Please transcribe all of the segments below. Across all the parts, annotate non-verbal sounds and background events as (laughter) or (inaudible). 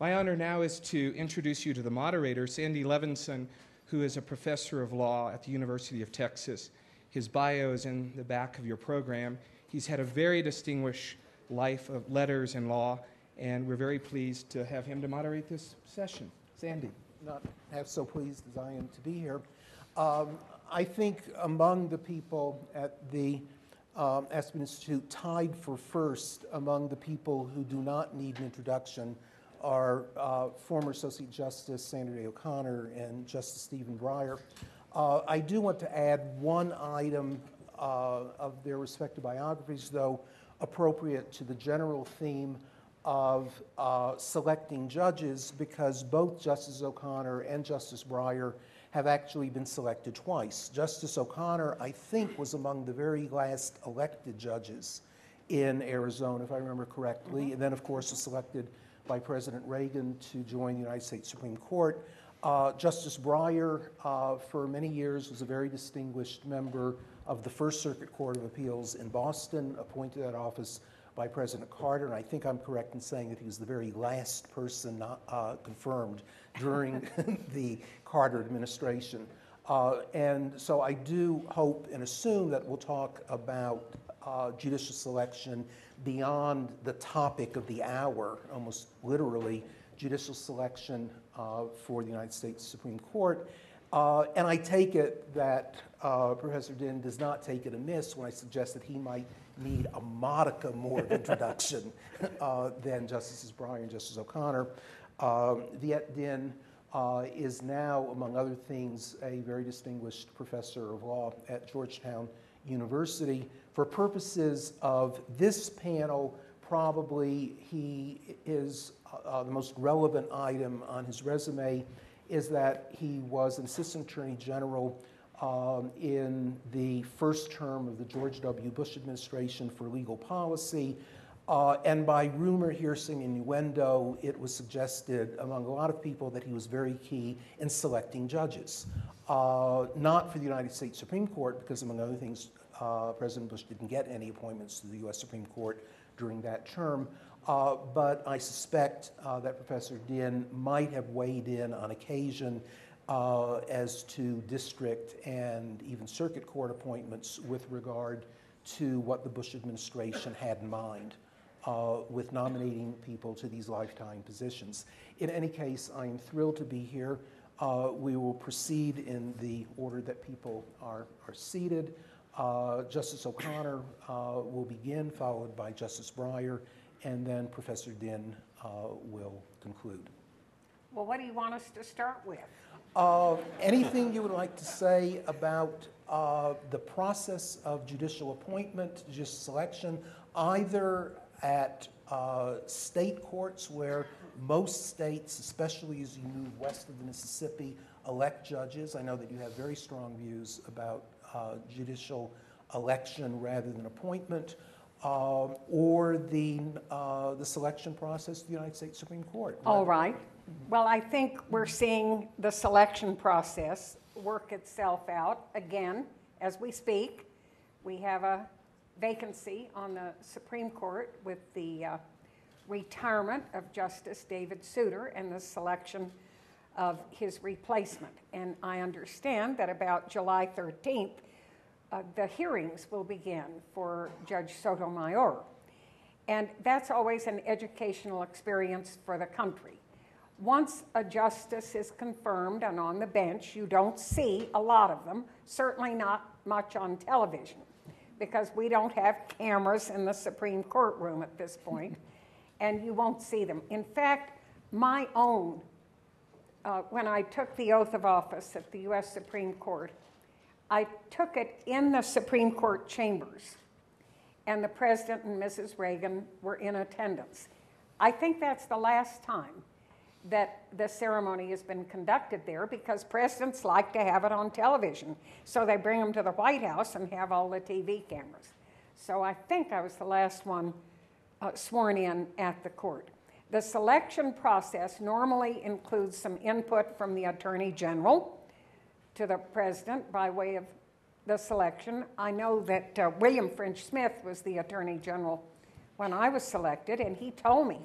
My honor now is to introduce you to the moderator, Sandy Levinson, who is a professor of law at the University of Texas. His bio is in the back of your program. He's had a very distinguished life of letters and law, and we're very pleased to have him to moderate this session. Sandy. Not half so pleased as I am to be here. Um, I think among the people at the um, Aspen Institute, tied for first among the people who do not need an introduction are uh, former Associate Justice Sandra Day O'Connor and Justice Stephen Breyer. Uh, I do want to add one item uh, of their respective biographies, though appropriate to the general theme of uh, selecting judges, because both Justice O'Connor and Justice Breyer have actually been selected twice. Justice O'Connor, I think, was among the very last elected judges in Arizona, if I remember correctly, mm-hmm. and then, of course, was selected by President Reagan to join the United States Supreme Court. Uh, Justice Breyer, uh, for many years, was a very distinguished member of the First Circuit Court of Appeals in Boston, appointed that office by President Carter, and I think I'm correct in saying that he was the very last person not, uh, confirmed during (laughs) the Carter administration. Uh, and so I do hope and assume that we'll talk about uh, judicial selection beyond the topic of the hour, almost literally, judicial selection uh, for the United States Supreme Court. Uh, and I take it that uh, Professor Dinh does not take it amiss when I suggest that he might need a modicum more of introduction (laughs) uh, than Justices Breyer and Justice O'Connor. Um, Viet Dinh uh, is now, among other things, a very distinguished professor of law at Georgetown University. For purposes of this panel, probably he is uh, the most relevant item on his resume is that he was an assistant attorney general um, in the first term of the George W. Bush administration for legal policy. Uh, and by rumor, hearsay, innuendo, it was suggested among a lot of people that he was very key in selecting judges. Uh, not for the United States Supreme Court, because among other things, uh, President Bush didn't get any appointments to the U.S. Supreme Court during that term. Uh, but I suspect uh, that Professor Dinh might have weighed in on occasion uh, as to district and even circuit court appointments with regard to what the Bush administration had in mind uh, with nominating people to these lifetime positions. In any case, I am thrilled to be here. Uh, we will proceed in the order that people are, are seated. Uh, Justice O'Connor uh, will begin, followed by Justice Breyer, and then Professor Dinh uh, will conclude. Well, what do you want us to start with? Uh, anything you would like to say about uh, the process of judicial appointment, just selection, either at uh, state courts where most states, especially as you move west of the Mississippi, elect judges. I know that you have very strong views about judicial election rather than appointment, uh, or the, uh, the selection process of the United States Supreme Court. All right. Well, I think we're seeing the selection process work itself out again as we speak. We have a vacancy on the Supreme Court with the uh, retirement of Justice David Souter and the selection of his replacement. And I understand that about July 13th, uh, the hearings will begin for Judge Sotomayor. And that's always an educational experience for the country. Once a justice is confirmed and on the bench, you don't see a lot of them, certainly not much on television, because we don't have cameras in the Supreme Court room at this point, and you won't see them. In fact, my own, uh, when I took the oath of office at the U.S. Supreme Court, I took it in the Supreme Court chambers, and the President and Mrs. Reagan were in attendance. I think that's the last time that the ceremony has been conducted there because presidents like to have it on television. So they bring them to the White House and have all the TV cameras. So I think I was the last one uh, sworn in at the court. The selection process normally includes some input from the Attorney General to the President by way of the selection. I know that uh, William French Smith was the Attorney General when I was selected, and he told me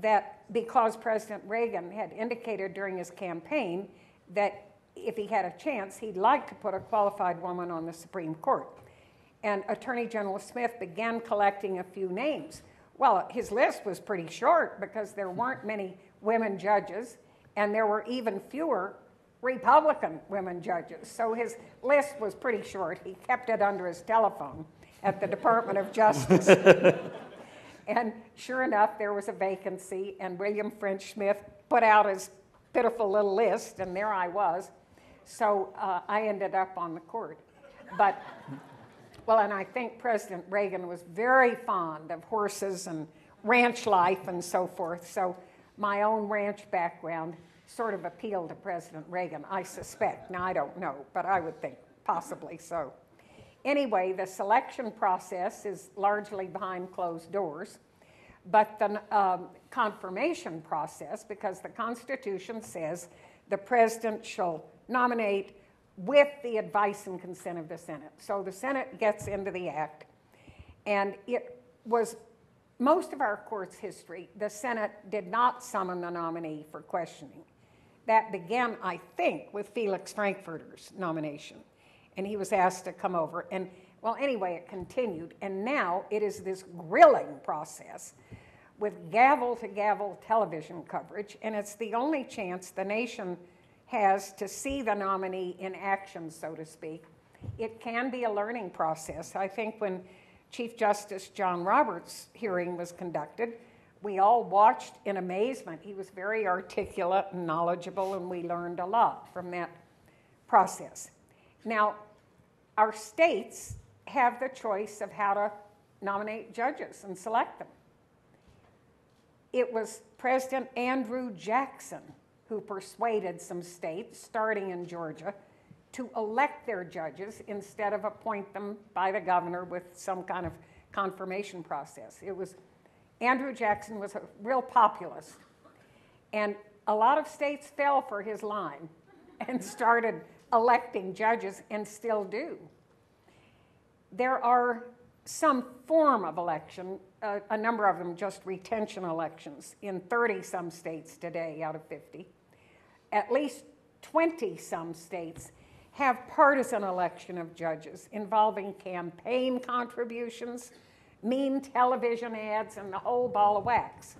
that because President Reagan had indicated during his campaign that if he had a chance, he'd like to put a qualified woman on the Supreme Court. And Attorney General Smith began collecting a few names. Well, his list was pretty short because there weren't many women judges, and there were even fewer Republican women judges. So his list was pretty short. He kept it under his telephone at the Department of Justice. (laughs) and sure enough, there was a vacancy, and William French Smith put out his pitiful little list, and there I was. So uh, I ended up on the court. But, well, and I think President Reagan was very fond of horses and ranch life and so forth. So my own ranch background sort of appealed to President Reagan, I suspect. Now, I don't know, but I would think possibly so. Anyway, the selection process is largely behind closed doors, but the um, confirmation process, because the Constitution says the president shall nominate with the advice and consent of the Senate. So the Senate gets into the act, and it was most of our court's history, the Senate did not summon the nominee for questioning. That began, I think, with Felix Frankfurter's nomination, and he was asked to come over. And well, anyway, it continued, and now it is this grilling process with gavel to gavel television coverage, and it's the only chance the nation has to see the nominee in action, so to speak. It can be a learning process. I think when Chief Justice John Roberts' hearing was conducted, we all watched in amazement. He was very articulate and knowledgeable, and we learned a lot from that process. Now, our states have the choice of how to nominate judges and select them. It was President Andrew Jackson who persuaded some states, starting in Georgia, to elect their judges instead of appoint them by the governor with some kind of confirmation process. It was Andrew Jackson was a real populist, and a lot of states fell for his line (laughs) and started electing judges and still do. There are some form of election, uh, a number of them just retention elections in 30 some states today out of 50 at least 20 some states have partisan election of judges involving campaign contributions, mean television ads, and the whole ball of wax.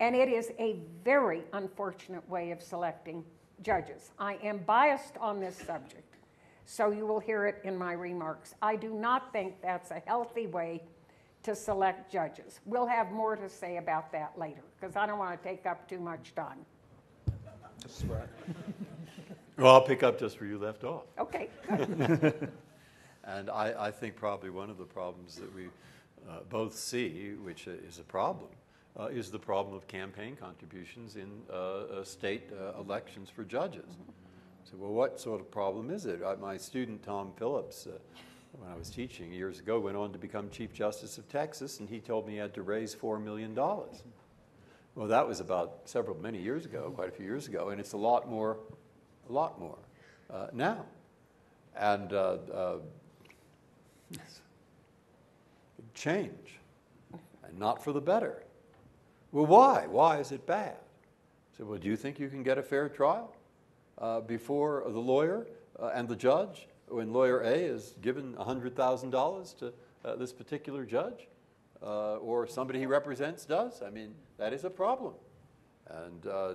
And it is a very unfortunate way of selecting judges. I am biased on this subject, so you will hear it in my remarks. I do not think that's a healthy way to select judges. We'll have more to say about that later, because I don't want to take up too much time. That's right. Well, I'll pick up just where you left off. Okay, (laughs) good. And I, I think probably one of the problems that we uh, both see, which is a problem, uh, is the problem of campaign contributions in uh, uh state uh, elections for judges. So, well, what sort of problem is it? Uh, my student, Tom Phillips, when I was teaching years ago, went on to become Chief Justice of Texas, and he told me he had to raise $4 million. Well, that was about several, many years ago, quite a few years ago, and it's a lot more, a lot more uh, now. And uh, uh, change, and not for the better. Well, why? Why is it bad? I said, well, do you think you can get a fair trial uh, before the lawyer uh, and the judge when lawyer A is given $100,000 to uh, this particular judge? Uh, or somebody he represents does. I mean, that is a problem. And uh,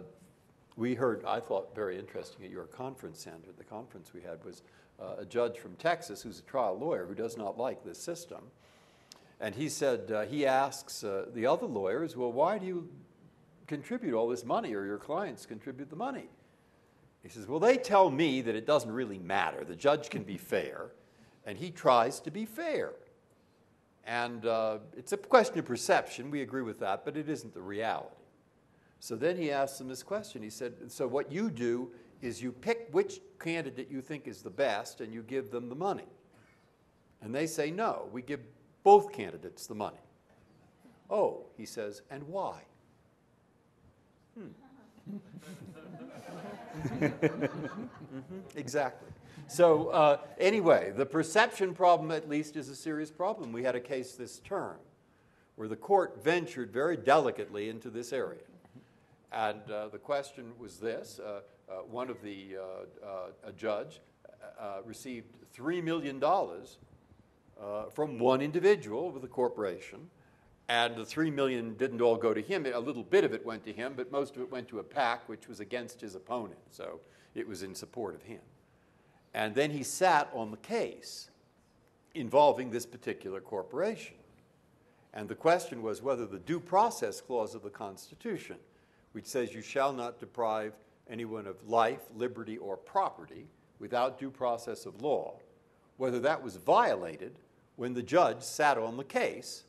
we heard, I thought very interesting at your conference, Sandra, the conference we had was uh, a judge from Texas who's a trial lawyer who does not like this system. And he said, uh, he asks uh, the other lawyers, well, why do you contribute all this money or your clients contribute the money? He says, well, they tell me that it doesn't really matter. The judge can be fair, and he tries to be fair. And uh, it's a question of perception, we agree with that, but it isn't the reality. So then he asked them this question. He said, So what you do is you pick which candidate you think is the best and you give them the money. And they say, No, we give both candidates the money. Oh, he says, and why? Hmm. mm-hmm, (laughs) exactly. So, uh, anyway, the perception problem, at least, is a serious problem. We had a case this term where the court ventured very delicately into this area. And uh, the question was this uh, uh, one of the, uh, uh, a judge, received $3 million from one individual with a corporation. And the 3 million didn't all go to him. A little bit of it went to him, but most of it went to a PAC, which was against his opponent. So it was in support of him. And then he sat on the case involving this particular corporation. And the question was whether the due process clause of the Constitution, which says you shall not deprive anyone of life, liberty, or property without due process of law, whether that was violated when the judge sat on the case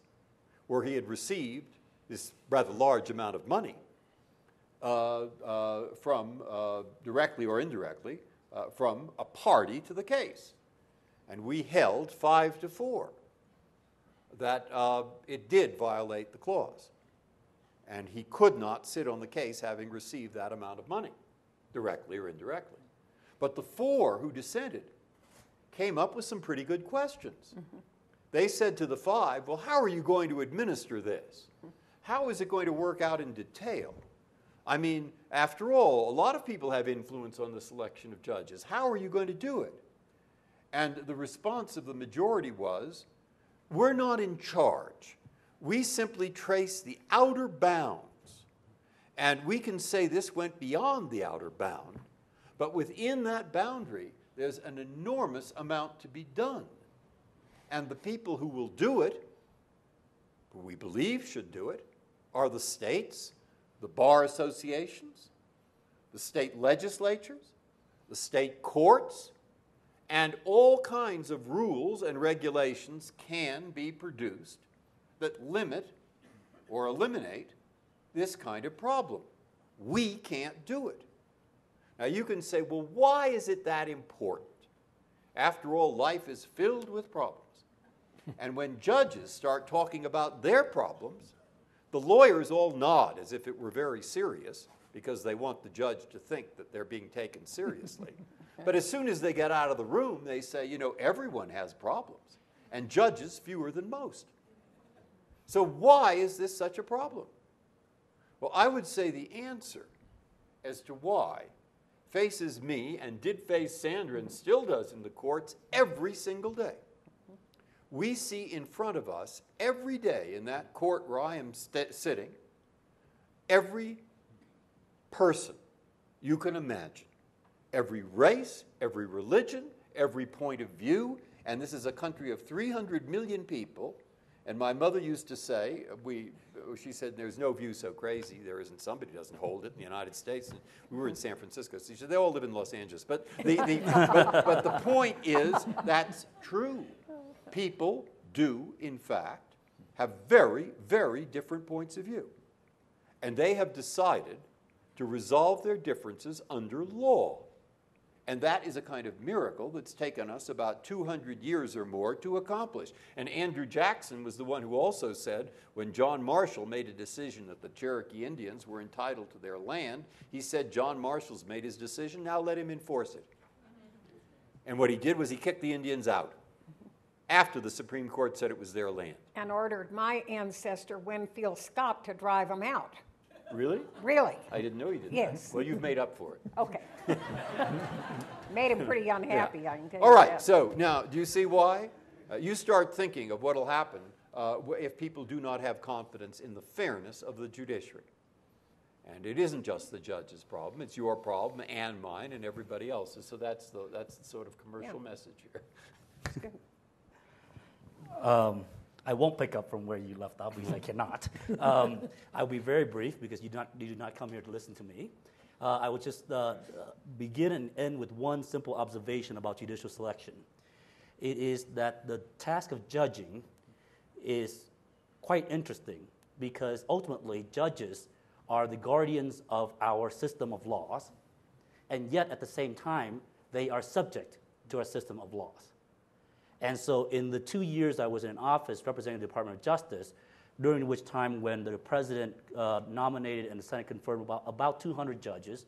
where he had received this rather large amount of money uh, uh, from, uh, directly or indirectly, uh, from a party to the case. And we held five to four that uh, it did violate the clause. And he could not sit on the case having received that amount of money, directly or indirectly. But the four who dissented came up with some pretty good questions. They said to the five, Well, how are you going to administer this? How is it going to work out in detail? I mean, after all, a lot of people have influence on the selection of judges. How are you going to do it? And the response of the majority was, We're not in charge. We simply trace the outer bounds. And we can say this went beyond the outer bound, but within that boundary, there's an enormous amount to be done. And the people who will do it, who we believe should do it, are the states, the bar associations, the state legislatures, the state courts, and all kinds of rules and regulations can be produced that limit or eliminate this kind of problem. We can't do it. Now you can say, well, why is it that important? After all, life is filled with problems. and when judges start talking about their problems, the lawyers all nod as if it were very serious because they want the judge to think that they're being taken seriously. (laughs) but as soon as they get out of the room, they say, you know, everyone has problems, and judges fewer than most. So, why is this such a problem? Well, I would say the answer as to why faces me and did face Sandra and still does in the courts every single day. We see in front of us every day in that court where I am st- sitting, every person you can imagine, every race, every religion, every point of view, and this is a country of 300 million people. And my mother used to say, we, she said, there's no view so crazy. There isn't somebody doesn't hold it in the United States. And we were in San Francisco. So she said, they all live in Los Angeles. But the, the, (laughs) but, but the point is, that's true. People do, in fact, have very, very different points of view. And they have decided to resolve their differences under law. And that is a kind of miracle that's taken us about 200 years or more to accomplish. And Andrew Jackson was the one who also said when John Marshall made a decision that the Cherokee Indians were entitled to their land, he said, John Marshall's made his decision, now let him enforce it. And what he did was he kicked the Indians out after the Supreme Court said it was their land. And ordered my ancestor Winfield Scott to drive them out. Really? Really? I didn't know you did. Yes. That. Well, you've made up for it. Okay. (laughs) Made him pretty unhappy, I can tell you All right. that. So now, do you see why? Uh, you start thinking of what will happen uh, if people do not have confidence in the fairness of the judiciary. And it isn't just the judge's problem; it's your problem and mine and everybody else's. So that's the that's the sort of commercial Yeah. message here. Um, I won't pick up from where you left off because I cannot. Um, I'll be very brief because you do not, you do not come here to listen to me. Uh, I will just uh, begin and end with one simple observation about judicial selection. It is that the task of judging is quite interesting because ultimately judges are the guardians of our system of laws, and yet at the same time, they are subject to our system of laws. And so, in the two years I was in office representing the Department of Justice, during which time when the president uh, nominated and the Senate confirmed about, about 200 judges,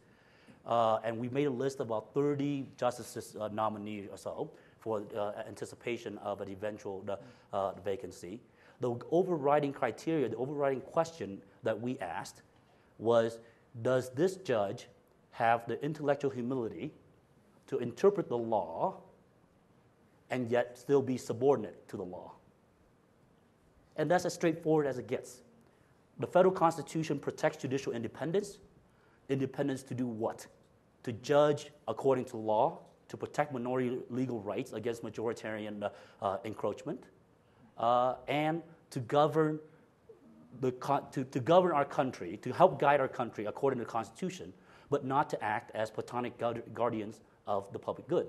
uh, and we made a list of about 30 justices uh, nominees or so for uh, anticipation of an eventual uh, vacancy. The overriding criteria, the overriding question that we asked was does this judge have the intellectual humility to interpret the law and yet still be subordinate to the law? And that's as straightforward as it gets. The federal constitution protects judicial independence. Independence to do what? To judge according to law, to protect minority legal rights against majoritarian uh, uh, encroachment, uh, and to govern, the con- to, to govern our country, to help guide our country according to the Constitution, but not to act as platonic guardians of the public good.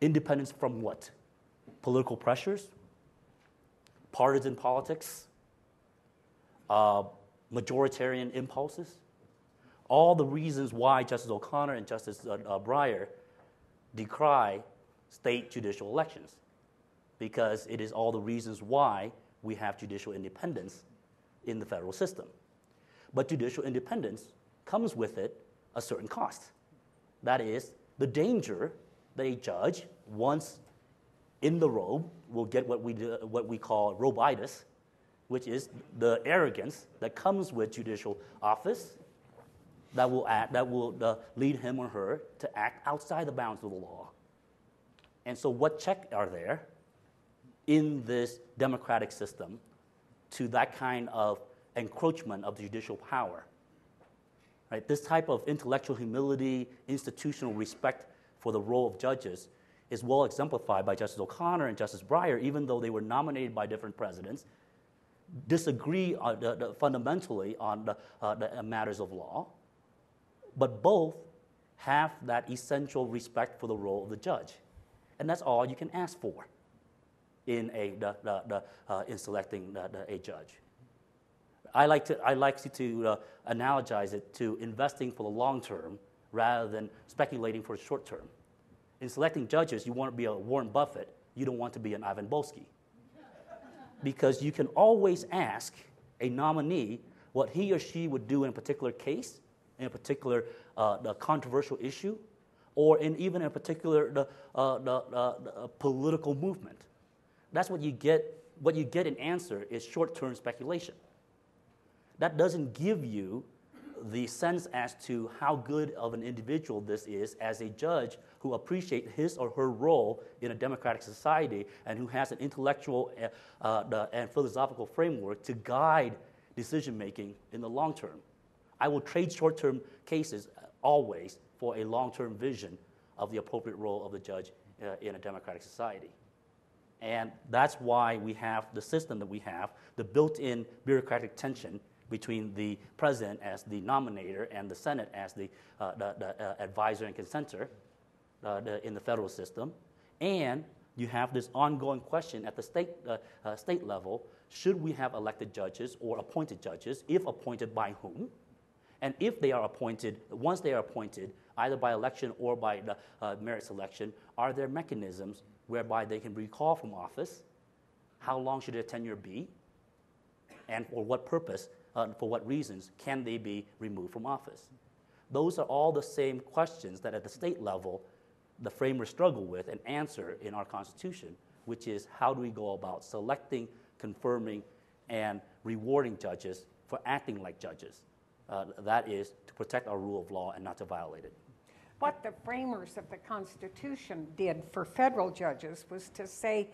Independence from what? Political pressures, partisan politics, uh, majoritarian impulses. All the reasons why Justice O'Connor and Justice uh, uh, Breyer decry state judicial elections, because it is all the reasons why we have judicial independence in the federal system. But judicial independence comes with it a certain cost. That is, the danger a judge, once in the robe, will get what we, do, what we call robitis, which is the arrogance that comes with judicial office that will, act, that will uh, lead him or her to act outside the bounds of the law. And so, what checks are there in this democratic system to that kind of encroachment of the judicial power? Right? This type of intellectual humility, institutional respect for the role of judges is well exemplified by Justice O'Connor and Justice Breyer, even though they were nominated by different presidents, disagree on the, the, fundamentally on the, uh, the matters of law, but both have that essential respect for the role of the judge. And that's all you can ask for in, a, the, the, uh, in selecting a judge. I like to, I like to uh, analogize it to investing for the long term rather than speculating for the short term. In selecting judges, you want to be a Warren Buffett, you don't want to be an Ivan Boesky. because you can always ask a nominee what he or she would do in a particular case, in a particular uh, controversial issue, or in even a particular the, uh, the, uh, the political movement. That's what you get. What you get in answer is short-term speculation that doesn't give you the sense as to how good of an individual this is as a judge who appreciates his or her role in a democratic society and who has an intellectual uh, uh, and philosophical framework to guide decision making in the long term. I will trade short term cases always for a long term vision of the appropriate role of the judge uh, in a democratic society. And that's why we have the system that we have, the built in bureaucratic tension between the president as the nominator and the Senate as the, uh, the, the uh, advisor and consenter uh, in the federal system. And you have this ongoing question at the state, uh, state level should we have elected judges or appointed judges? If appointed, by whom? And if they are appointed, once they are appointed, either by election or by the uh, merit selection, are there mechanisms whereby they can be recalled from office? How long should their tenure be? And for what purpose? Uh, for what reasons can they be removed from office? Those are all the same questions that at the state level the framers struggle with and answer in our Constitution, which is how do we go about selecting, confirming, and rewarding judges for acting like judges? Uh, that is to protect our rule of law and not to violate it. What the framers of the Constitution did for federal judges was to say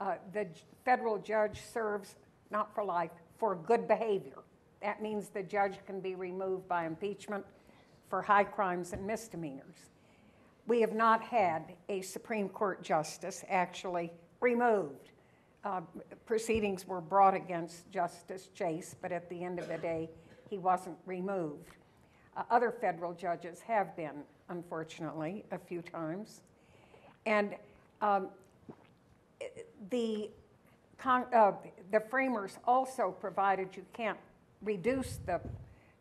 uh, the federal judge serves not for life, for good behavior. That means the judge can be removed by impeachment for high crimes and misdemeanors. We have not had a Supreme Court justice actually removed. Uh, proceedings were brought against Justice Chase, but at the end of the day, he wasn't removed. Uh, other federal judges have been, unfortunately, a few times. And um, the, uh, the framers also provided you can't reduce the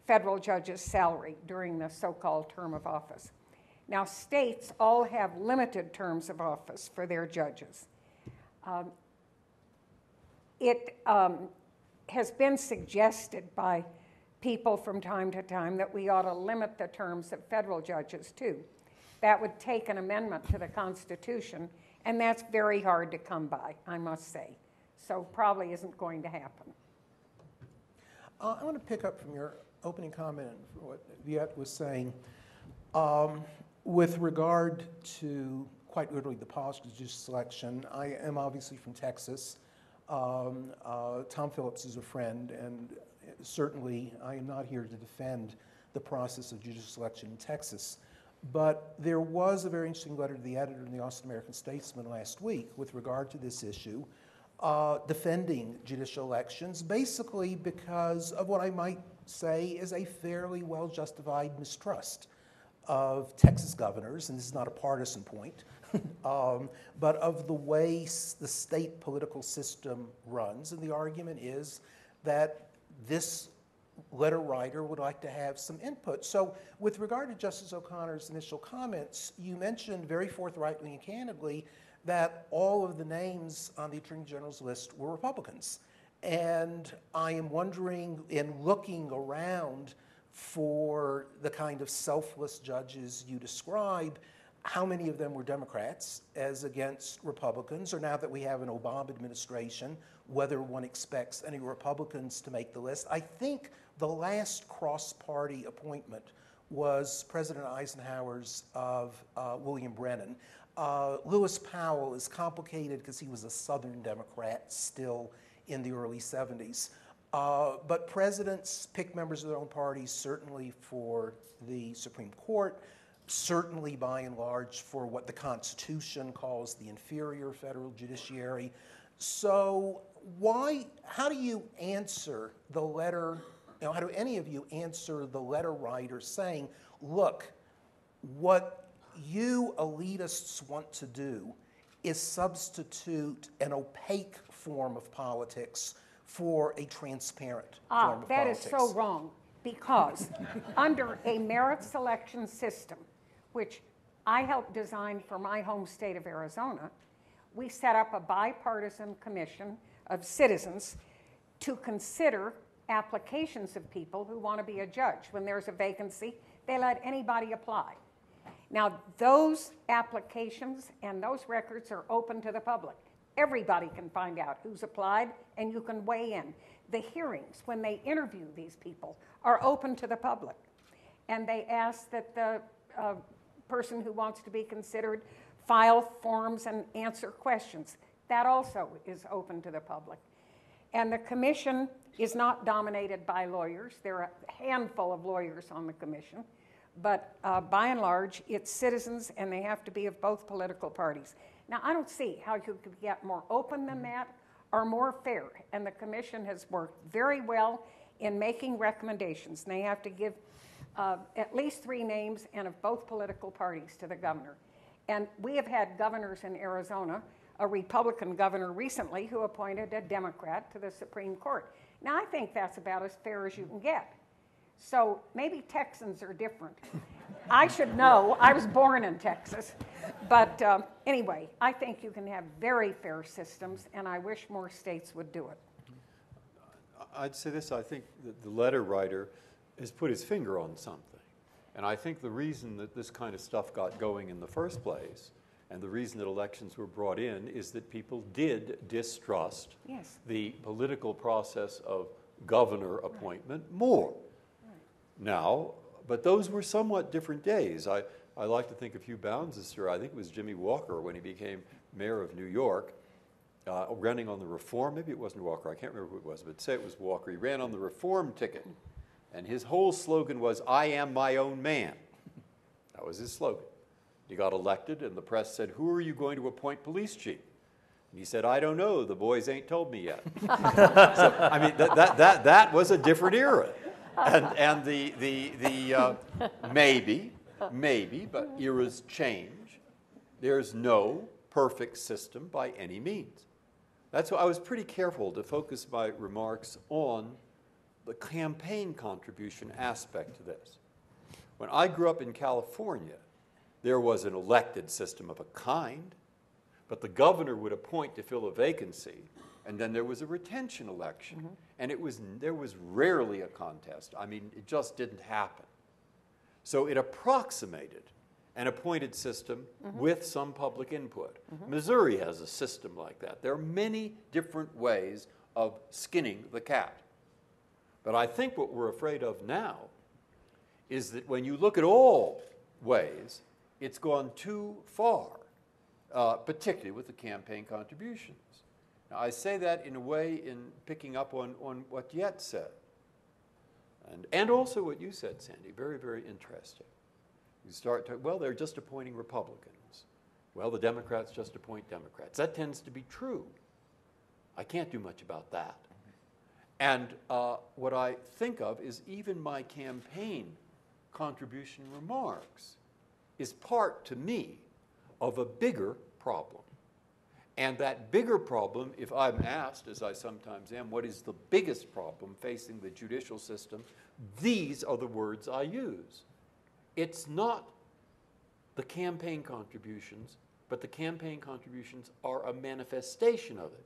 federal judge's salary during the so called term of office. Now, states all have limited terms of office for their judges. Um, it um, has been suggested by people from time to time that we ought to limit the terms of federal judges too. That would take an amendment to the Constitution, and that's very hard to come by, I must say. So, probably isn't going to happen. Uh, I want to pick up from your opening comment for what Viet was saying. Um, with regard to quite literally the judicial selection, I am obviously from Texas. Um, uh, Tom Phillips is a friend, and certainly I am not here to defend the process of judicial selection in Texas. But there was a very interesting letter to the editor in the Austin American Statesman last week with regard to this issue, uh, defending judicial elections, basically because of what I might say is a fairly well justified mistrust of Texas governors, and this is not a partisan point, (laughs) um, but of the way the state political system runs. And the argument is that this letter writer would like to have some input. So, with regard to Justice O'Connor's initial comments, you mentioned very forthrightly and candidly that all of the names on the Attorney General's list were Republicans. And I am wondering, in looking around for the kind of selfless judges you describe, how many of them were Democrats as against Republicans, or now that we have an Obama administration, whether one expects any Republicans to make the list. I think the last cross party appointment was President Eisenhower's of uh, William Brennan. Uh, Lewis Powell is complicated because he was a Southern Democrat still in the early 70s. Uh, but presidents pick members of their own parties, certainly for the Supreme Court, certainly by and large for what the Constitution calls the inferior federal judiciary. So, why, how do you answer the letter? You know, how do any of you answer the letter writer saying, look, what you elitists want to do is substitute an opaque form of politics for a transparent ah, form of that politics. is so wrong because (laughs) under a merit selection system, which I helped design for my home state of Arizona, we set up a bipartisan commission of citizens to consider applications of people who want to be a judge. When there's a vacancy, they let anybody apply. Now, those applications and those records are open to the public. Everybody can find out who's applied and you can weigh in. The hearings, when they interview these people, are open to the public. And they ask that the uh, person who wants to be considered file forms and answer questions. That also is open to the public. And the commission is not dominated by lawyers. There are a handful of lawyers on the commission, but uh, by and large, it's citizens and they have to be of both political parties. Now, I don't see how you could get more open than that or more fair. And the commission has worked very well in making recommendations. They have to give uh, at least three names and of both political parties to the governor. And we have had governors in Arizona, a Republican governor recently who appointed a Democrat to the Supreme Court. Now, I think that's about as fair as you can get. So maybe Texans are different. I should know. I was born in Texas. But um, anyway, I think you can have very fair systems, and I wish more states would do it. I'd say this I think that the letter writer has put his finger on something. And I think the reason that this kind of stuff got going in the first place, and the reason that elections were brought in, is that people did distrust yes. the political process of governor appointment right. more. Now, but those were somewhat different days. I, I like to think a few bounds this year. I think it was Jimmy Walker when he became mayor of New York, uh, running on the reform. Maybe it wasn't Walker. I can't remember who it was, but say it was Walker. He ran on the reform ticket. And his whole slogan was, I am my own man. That was his slogan. He got elected, and the press said, Who are you going to appoint police chief? And he said, I don't know. The boys ain't told me yet. (laughs) so, I mean, that, that, that, that was a different era. And, and the, the, the uh, maybe, maybe, but eras change. There's no perfect system by any means. That's why I was pretty careful to focus my remarks on the campaign contribution aspect to this. When I grew up in California, there was an elected system of a kind, but the governor would appoint to fill a vacancy, and then there was a retention election. Mm-hmm. And it was, there was rarely a contest. I mean, it just didn't happen. So it approximated an appointed system mm-hmm. with some public input. Mm-hmm. Missouri has a system like that. There are many different ways of skinning the cat. But I think what we're afraid of now is that when you look at all ways, it's gone too far, uh, particularly with the campaign contributions. Now, I say that in a way in picking up on, on what Viet said, and, and also what you said, Sandy. Very, very interesting. You start to, well, they're just appointing Republicans. Well, the Democrats just appoint Democrats. That tends to be true. I can't do much about that. And uh, what I think of is even my campaign contribution remarks is part to me of a bigger problem. And that bigger problem, if I'm asked, as I sometimes am, what is the biggest problem facing the judicial system, these are the words I use. It's not the campaign contributions, but the campaign contributions are a manifestation of it.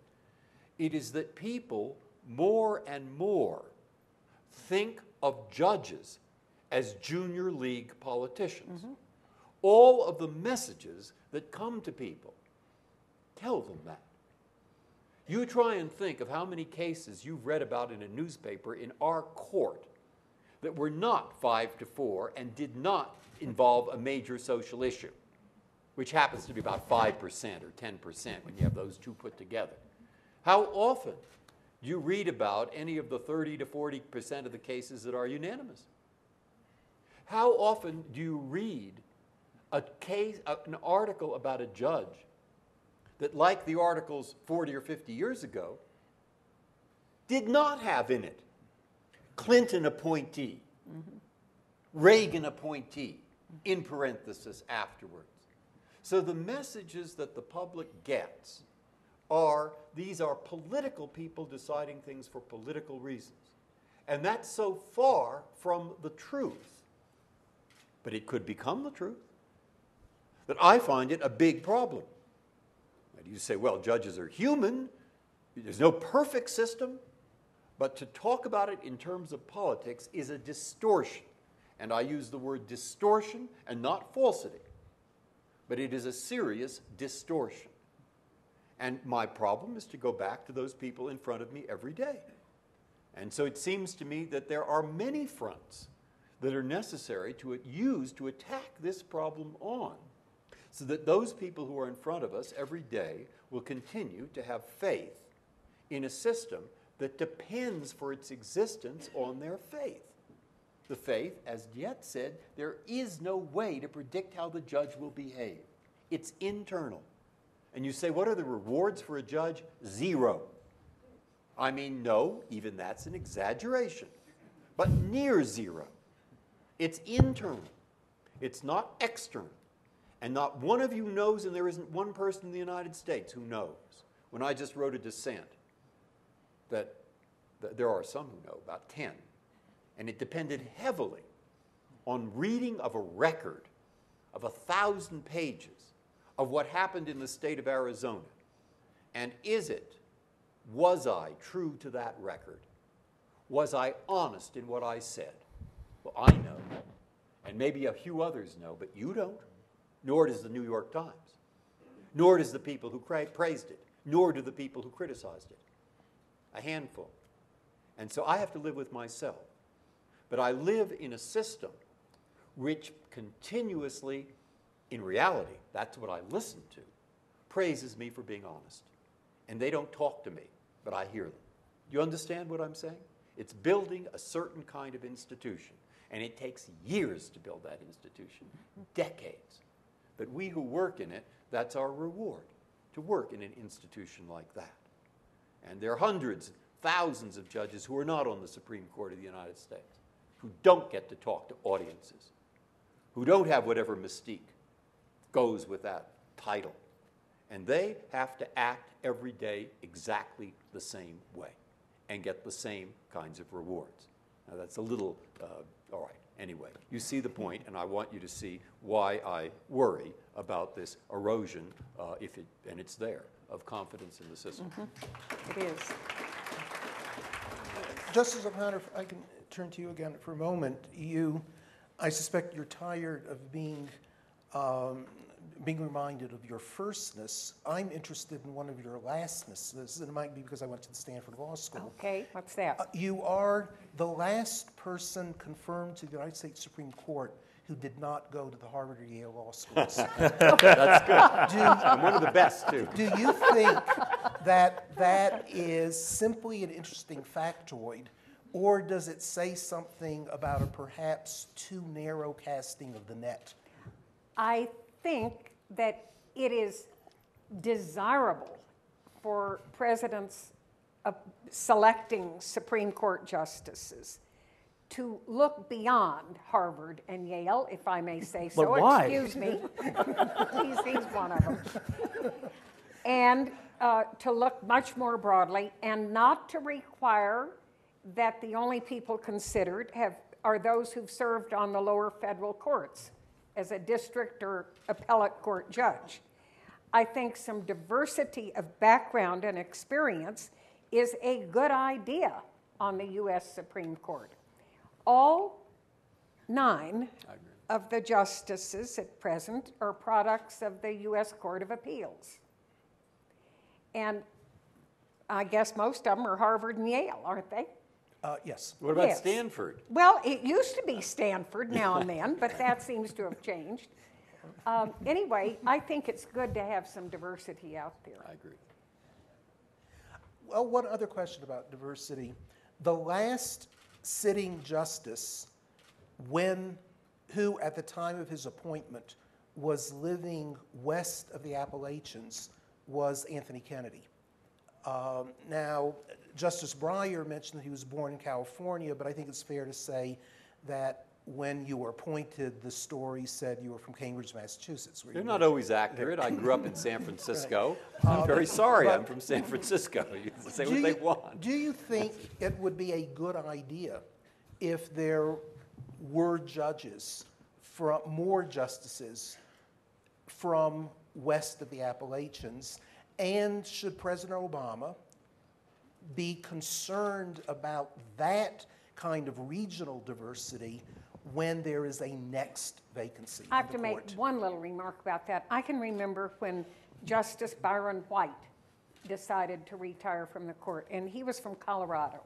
It is that people more and more think of judges as junior league politicians. Mm-hmm. All of the messages that come to people tell them that. You try and think of how many cases you've read about in a newspaper in our court that were not five to four and did not involve a major social issue, which happens to be about 5% or 10% when you have those two put together. How often do you read about any of the 30 to 40% of the cases that are unanimous? How often do you read a case, an article about a judge that, like the articles 40 or 50 years ago, did not have in it Clinton appointee, Reagan appointee, in parenthesis afterwards. So the messages that the public gets are these are political people deciding things for political reasons. And that's so far from the truth. But it could become the truth. That I find it a big problem. You say, well, judges are human, there's no perfect system. But to talk about it in terms of politics is a distortion. And I use the word distortion and not falsity. But it is a serious distortion. And my problem is to go back to those people in front of me every day. And so it seems to me that there are many fronts that are necessary to use to attack this problem on so that those people who are in front of us every day will continue to have faith in a system that depends for its existence on their faith. The faith, as Diet said, there is no way to predict how the judge will behave. It's internal. And you say, what are the rewards for a judge? Zero. I mean, no, even that's an exaggeration, but near zero. It's internal, it's not external. And not one of you knows, and there isn't one person in the United States who knows. When I just wrote a dissent, that, that there are some who know, about 10, and it depended heavily on reading of a record of a thousand pages of what happened in the state of Arizona. And is it, was I true to that record? Was I honest in what I said? Well, I know, and maybe a few others know, but you don't, nor does the New York Times, nor does the people who praised it, nor do the people who criticized it. A handful. And so I have to live with myself. But I live in a system which continuously, in reality, that's what I listen to, praises me for being honest. And they don't talk to me, but I hear them. Do you understand what I'm saying? It's building a certain kind of institution. And it takes years to build that institution, decades. But we who work in it, that's our reward, to work in an institution like that. And there are hundreds, thousands of judges who are not on the Supreme Court of the United States, who don't get to talk to audiences, who don't have whatever mystique goes with that title. And they have to act every day exactly the same way and get the same kinds of rewards. Now, that's a little, uh, all right. Anyway, you see the point, and I want you to see why I worry about this erosion, uh, if it, and it's there, of confidence in the system. It is. Justice O'Connor, if I can turn to you again for a moment. You, I suspect you're tired of being, um, being reminded of your firstness. I'm interested in one of your lastnesses, and it might be because I went to the Stanford Law School. Okay, what's that? Uh, You are the last person confirmed to the United States Supreme Court who did not go to the Harvard or Yale law schools. (laughs) That's good. Do, I'm one of the best, too. do you think that that is simply an interesting factoid, or does it say something about a perhaps too narrow casting of the net? I think that it is desirable for presidents of selecting Supreme Court justices to look beyond Harvard and Yale, if I may say so. But why? Excuse me. (laughs) he's, he's one of them. And uh, to look much more broadly and not to require that the only people considered have, are those who've served on the lower federal courts as a district or appellate court judge. I think some diversity of background and experience is a good idea on the U.S. Supreme Court. All nine of the justices at present are products of the U.S. Court of Appeals. And I guess most of them are Harvard and Yale, aren't they? Uh, yes. What about Yes. Stanford? Well, it used to be Stanford now and then, but that seems to have changed. Um, anyway, I think it's good to have some diversity out there. I agree. Well, one other question about diversity. The last sitting justice, when, who at the time of his appointment was living west of the Appalachians, was Anthony Kennedy. Um, now, Justice Breyer mentioned that he was born in California, but I think it's fair to say that when you were appointed, the story said you were from Cambridge, Massachusetts. where They're you not always accurate. I grew up in San (laughs) Francisco. Uh, I'm very sorry I'm from San Francisco. (laughs) You can say what they want. Do you think it would be a good idea if there were judges from, more justices from west of the Appalachians? And should President Obama be concerned about that kind of regional diversity when there is a next vacancy I have to make one little remark about that. I can remember when Justice Byron White decided to retire from the court, and he was from Colorado.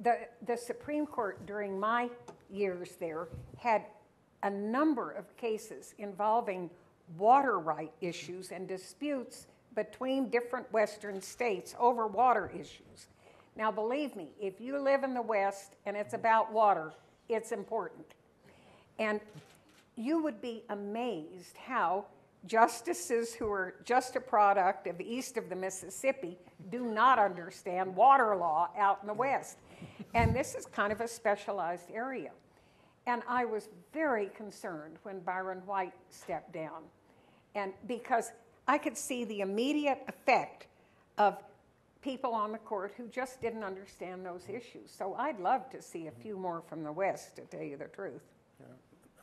The, the Supreme Court during my years there had a number of cases involving water right issues and disputes between different Western states over water issues. Now, believe me, if you live in the West and it's about water, it's important. And you would be amazed how justices who are just a product of east of the Mississippi do not understand water law out in the West. And this is kind of a specialized area. And I was very concerned when Byron White stepped down. And because I could see the immediate effect of people on the court who just didn't understand those issues. So I'd love to see a few more from the West, to tell you the truth.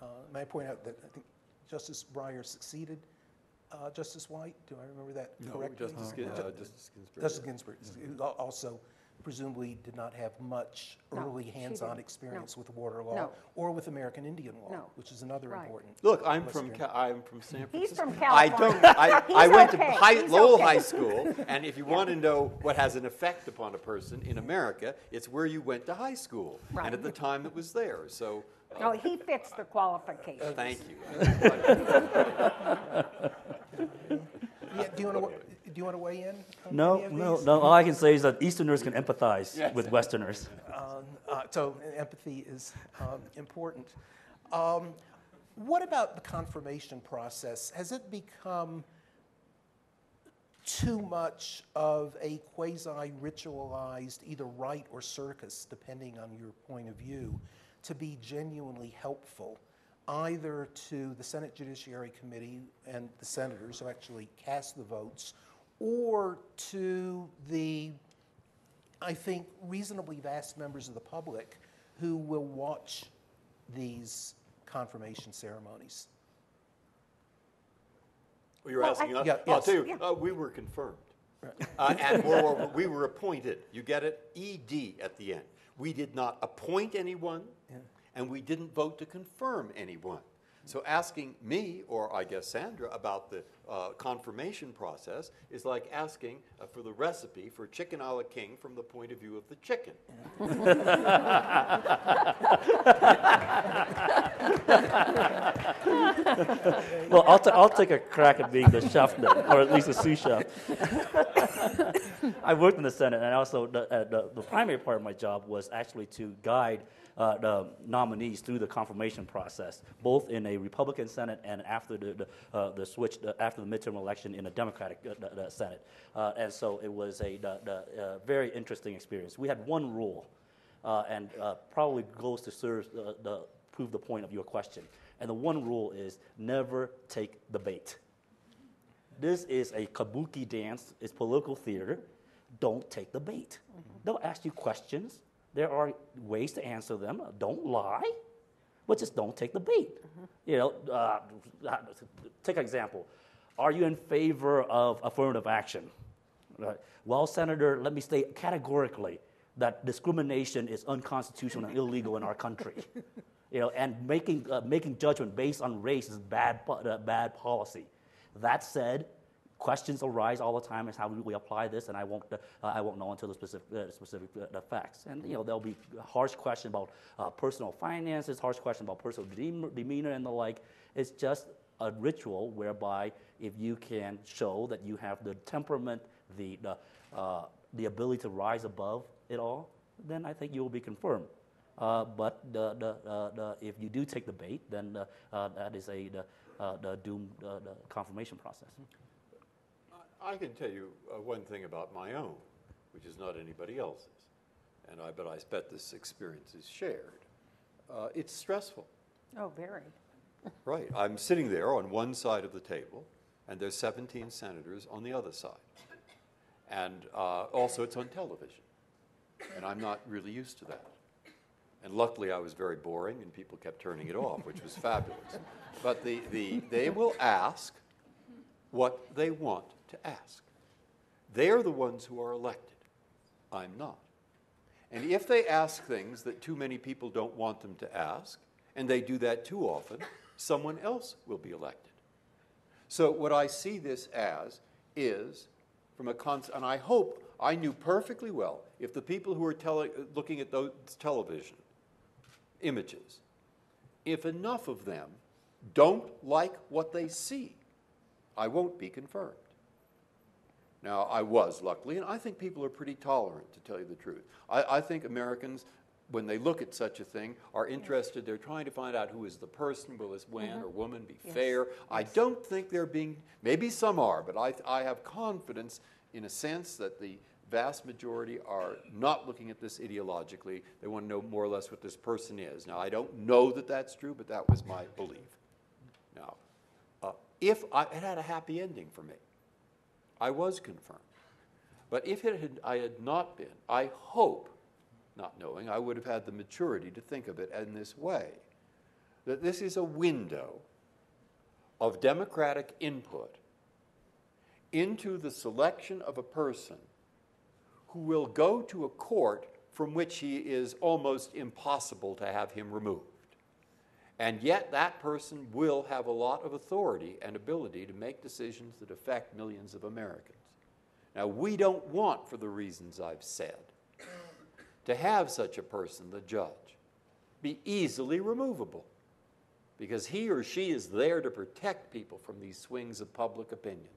Uh, May I point out that I think Justice Breyer succeeded uh, Justice White? Do I remember that No, correctly? Justice Gin- uh, Justice Ginsburg. Justice Ginsburg, who also presumably did not have much No, early hands-on experience No. with water law No. or with American Indian law, No. which is another Right. important. Look, I'm from Ca- I'm from San (laughs) Francisco. He's from California. I don't. I, I (laughs) went okay. to high, Lowell okay. High School, (laughs) and if you want to know what has an effect upon a person in America, it's where you went to high school Right. and at the time that was there. So, uh, No, he fits the qualifications. thank you. Yeah, do you want to, do you want to weigh in? No, no, no. All I can say is that Easterners can empathize with Westerners. Um, uh, So empathy is um, important. Um, What about the confirmation process? Has it become too much of a quasi-ritualized either rite or circus, depending on your point of view, to be genuinely helpful either to the Senate Judiciary Committee and the senators who actually cast the votes, or to the I think, reasonably vast members of the public who will watch these confirmation ceremonies. Well, you're Well, asking I- us. Yeah, I'll yes. tell you, Yeah. uh, we were confirmed. Uh, and moreover, we were appointed. You get it? ED at the end. We did not appoint anyone, and we didn't vote to confirm anyone. So asking me, or I guess Sandra, about the uh, confirmation process is like asking uh, for the recipe for chicken a la king from the point of view of the chicken. Well, I'll, ta- I'll take a crack at being the chef then, or at least the sous chef. I worked in the Senate, and also the, uh, the, the primary part of my job was actually to guide uh, the nominees through the confirmation process, both in a Republican Senate and after the, the, uh, the switch, uh, after the midterm election in a Democratic uh, the, the Senate. Uh, and so it was a the, the, uh, very interesting experience. We had one rule, uh, and probably goes to serve the, the, prove the point of your question. And the one rule is never take the bait. This is a kabuki dance, it's political theater. Don't take the bait. They'll ask you questions. There are ways to answer them. Don't lie, but just don't take the bait. You know, uh, take an example. Are you in favor of affirmative action? Right. Well, Senator, let me state categorically that discrimination is unconstitutional and illegal in our country. (laughs) You know, and making, uh, making judgment based on race is bad, uh, bad policy. That said, questions arise all the time as how we apply this, and I won't, uh, I won't know until the specific, uh, specific uh, facts. And you know, there'll be harsh questions about uh, personal finances, harsh questions about personal dem- demeanor and the like. It's just a ritual whereby if you can show that you have the temperament, the, the, uh, the ability to rise above it all, then I think you will be confirmed. Uh, but the, the, uh, the, if you do take the bait, then uh, that is a the, uh, the doomed the confirmation process. I can tell you uh, one thing about my own, which is not anybody else's, and I but I bet this experience is shared. Uh, it's stressful, Oh, very. right? I'm sitting there on one side of the table, and there's 17 senators on the other side, and uh, also it's on television, and I'm not really used to that. And luckily, I was very boring, and people kept turning it off, which was fabulous. But the, the, they will ask what they want to ask. They're the ones who are elected. I'm not. And if they ask things that too many people don't want them to ask, and they do that too often, someone else will be elected. So, what I see this as is from a con- and I hope I knew perfectly well if the people who are tele- looking at those television images, if enough of them don't like what they see, I won't be confirmed. Now, I was, luckily, and I think people are pretty tolerant, to tell you the truth. I, I think Americans, when they look at such a thing, are interested. They're trying to find out who is the person, will this man or woman be fair? I don't think they're being, maybe some are, but I, I have confidence in a sense that the vast majority are not looking at this ideologically. They want to know more or less what this person is. Now, I don't know that that's true, but that was my belief. Now, uh, if I, it had a happy ending for me, I was confirmed. But if it had, I had not been, I hope, not knowing, I would have had the maturity to think of it in this way that this is a window of democratic input into the selection of a person who will go to a court from which he is almost impossible to have him removed. And yet, that person will have a lot of authority and ability to make decisions that affect millions of Americans. Now, we don't want, for the reasons I've said, to have such a person, the judge, be easily removable because he or she is there to protect people from these swings of public opinion.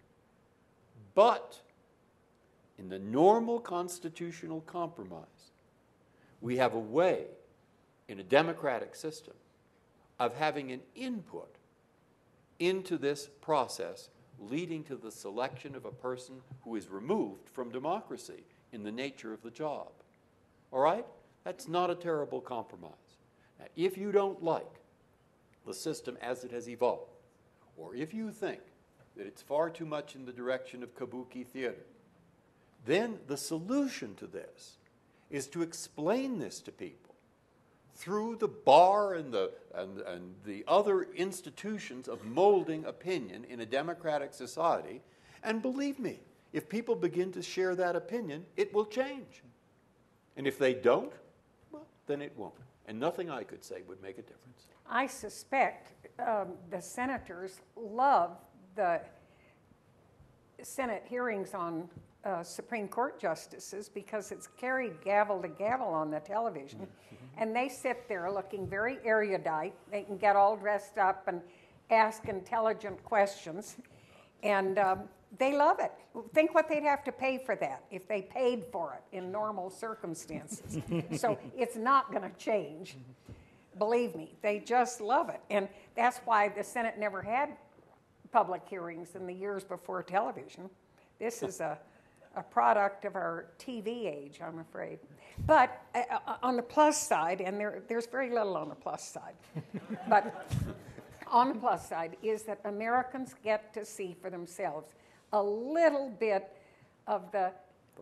But in the normal constitutional compromise, we have a way in a democratic system of having an input into this process leading to the selection of a person who is removed from democracy in the nature of the job. All right? That's not a terrible compromise. Now, if you don't like the system as it has evolved, or if you think that it's far too much in the direction of kabuki theater, then the solution to this is to explain this to people through the bar and the, and, and the other institutions of molding opinion in a democratic society. And believe me, if people begin to share that opinion, it will change. And if they don't, well, then it won't. And nothing I could say would make a difference. I suspect um, the senators love the Senate hearings on uh, Supreme Court justices because it's carried gavel to gavel on the television. And they sit there looking very erudite. They can get all dressed up and ask intelligent questions. And um, they love it. Think what they'd have to pay for that if they paid for it in normal circumstances. (laughs) so it's not going to change. Believe me, they just love it. And that's why the Senate never had public hearings in the years before television. This is a, a product of our TV age, I'm afraid. But uh, uh, on the plus side, and there, there's very little on the plus side, (laughs) but on the plus side is that Americans get to see for themselves a little bit of the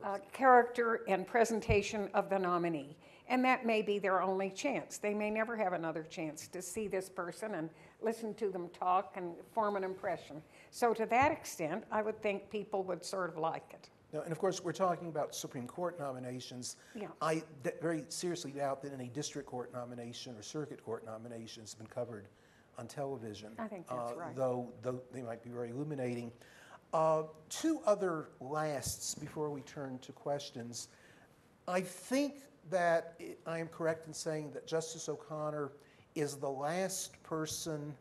uh, character and presentation of the nominee. And that may be their only chance. They may never have another chance to see this person and listen to them talk and form an impression. So, to that extent, I would think people would sort of like it. Now, and of course, we're talking about Supreme Court nominations. Yeah. I d- very seriously doubt that any district court nomination or circuit court nomination has been covered on television. I think that's uh, right. Though, though they might be very illuminating. Uh, two other lasts before we turn to questions. I think that I am correct in saying that Justice O'Connor is the last person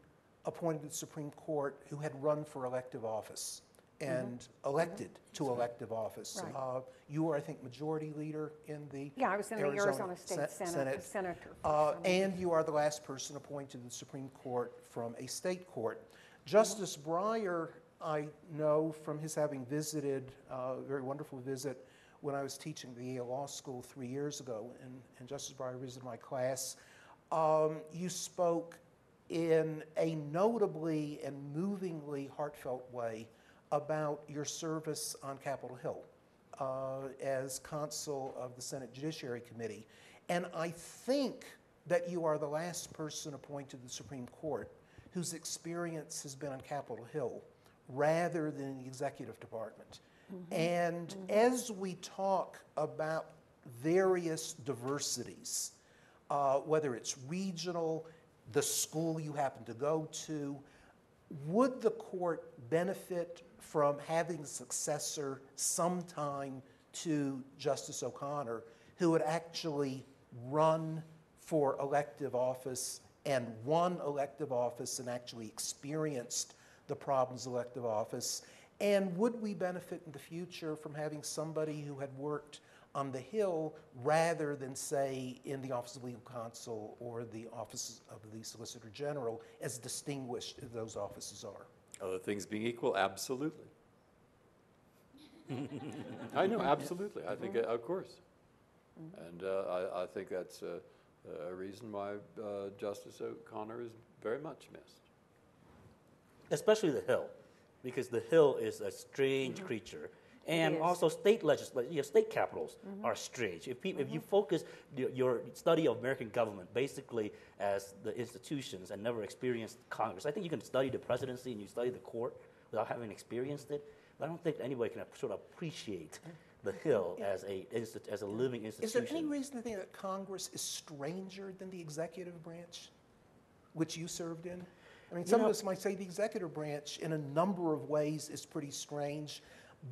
appointed to the Supreme Court who had run for elective office and elected to elective office. Mm-hmm. Right. Uh, you were, I think, majority leader in the Yeah, I was in the Arizona State Sen- Senate, senator. for Uh, some and you are the last person appointed to the Supreme Court from a state court. Justice Breyer, I know from his having visited, uh, a very wonderful visit when I was teaching at the Yale Law School three years ago, and, and Justice Breyer visited my class. Um, you spoke in a notably and movingly heartfelt way about your service on Capitol Hill uh, as consul of the Senate Judiciary Committee. And I think that you are the last person appointed to the Supreme Court whose experience has been on Capitol Hill rather than the executive department. And as we talk about various diversities, uh, whether it's regional, the school you happen to go to, would the court benefit from having a successor sometime to Justice O'Connor who would actually run for elective office and won elective office and actually experienced the problems of elective office? And would we benefit in the future from having somebody who had worked on the Hill rather than, say, in the Office of Legal Counsel or the Office of the Solicitor General, as distinguished as those offices are? Other things being equal, absolutely. (laughs) I know, absolutely. I think, uh, of course. And uh, I, I think that's a, a reason why uh, Justice O'Connor is very much missed. especially the Hill, because the Hill is a strange creature. And also, state legislatures, your state capitals mm-hmm. are strange. If, peop if you mm-hmm. focus your, your study of American government basically as the institutions and never experienced Congress, I think you can study the presidency and you study the court without having experienced it. But I don't think anybody can sort of appreciate mm-hmm. the Hill as a as a living institution. Is there any reason to think that Congress is stranger than the executive branch, which you served in? I mean, some know- of us might say the executive branch, in a number of ways, is pretty strange,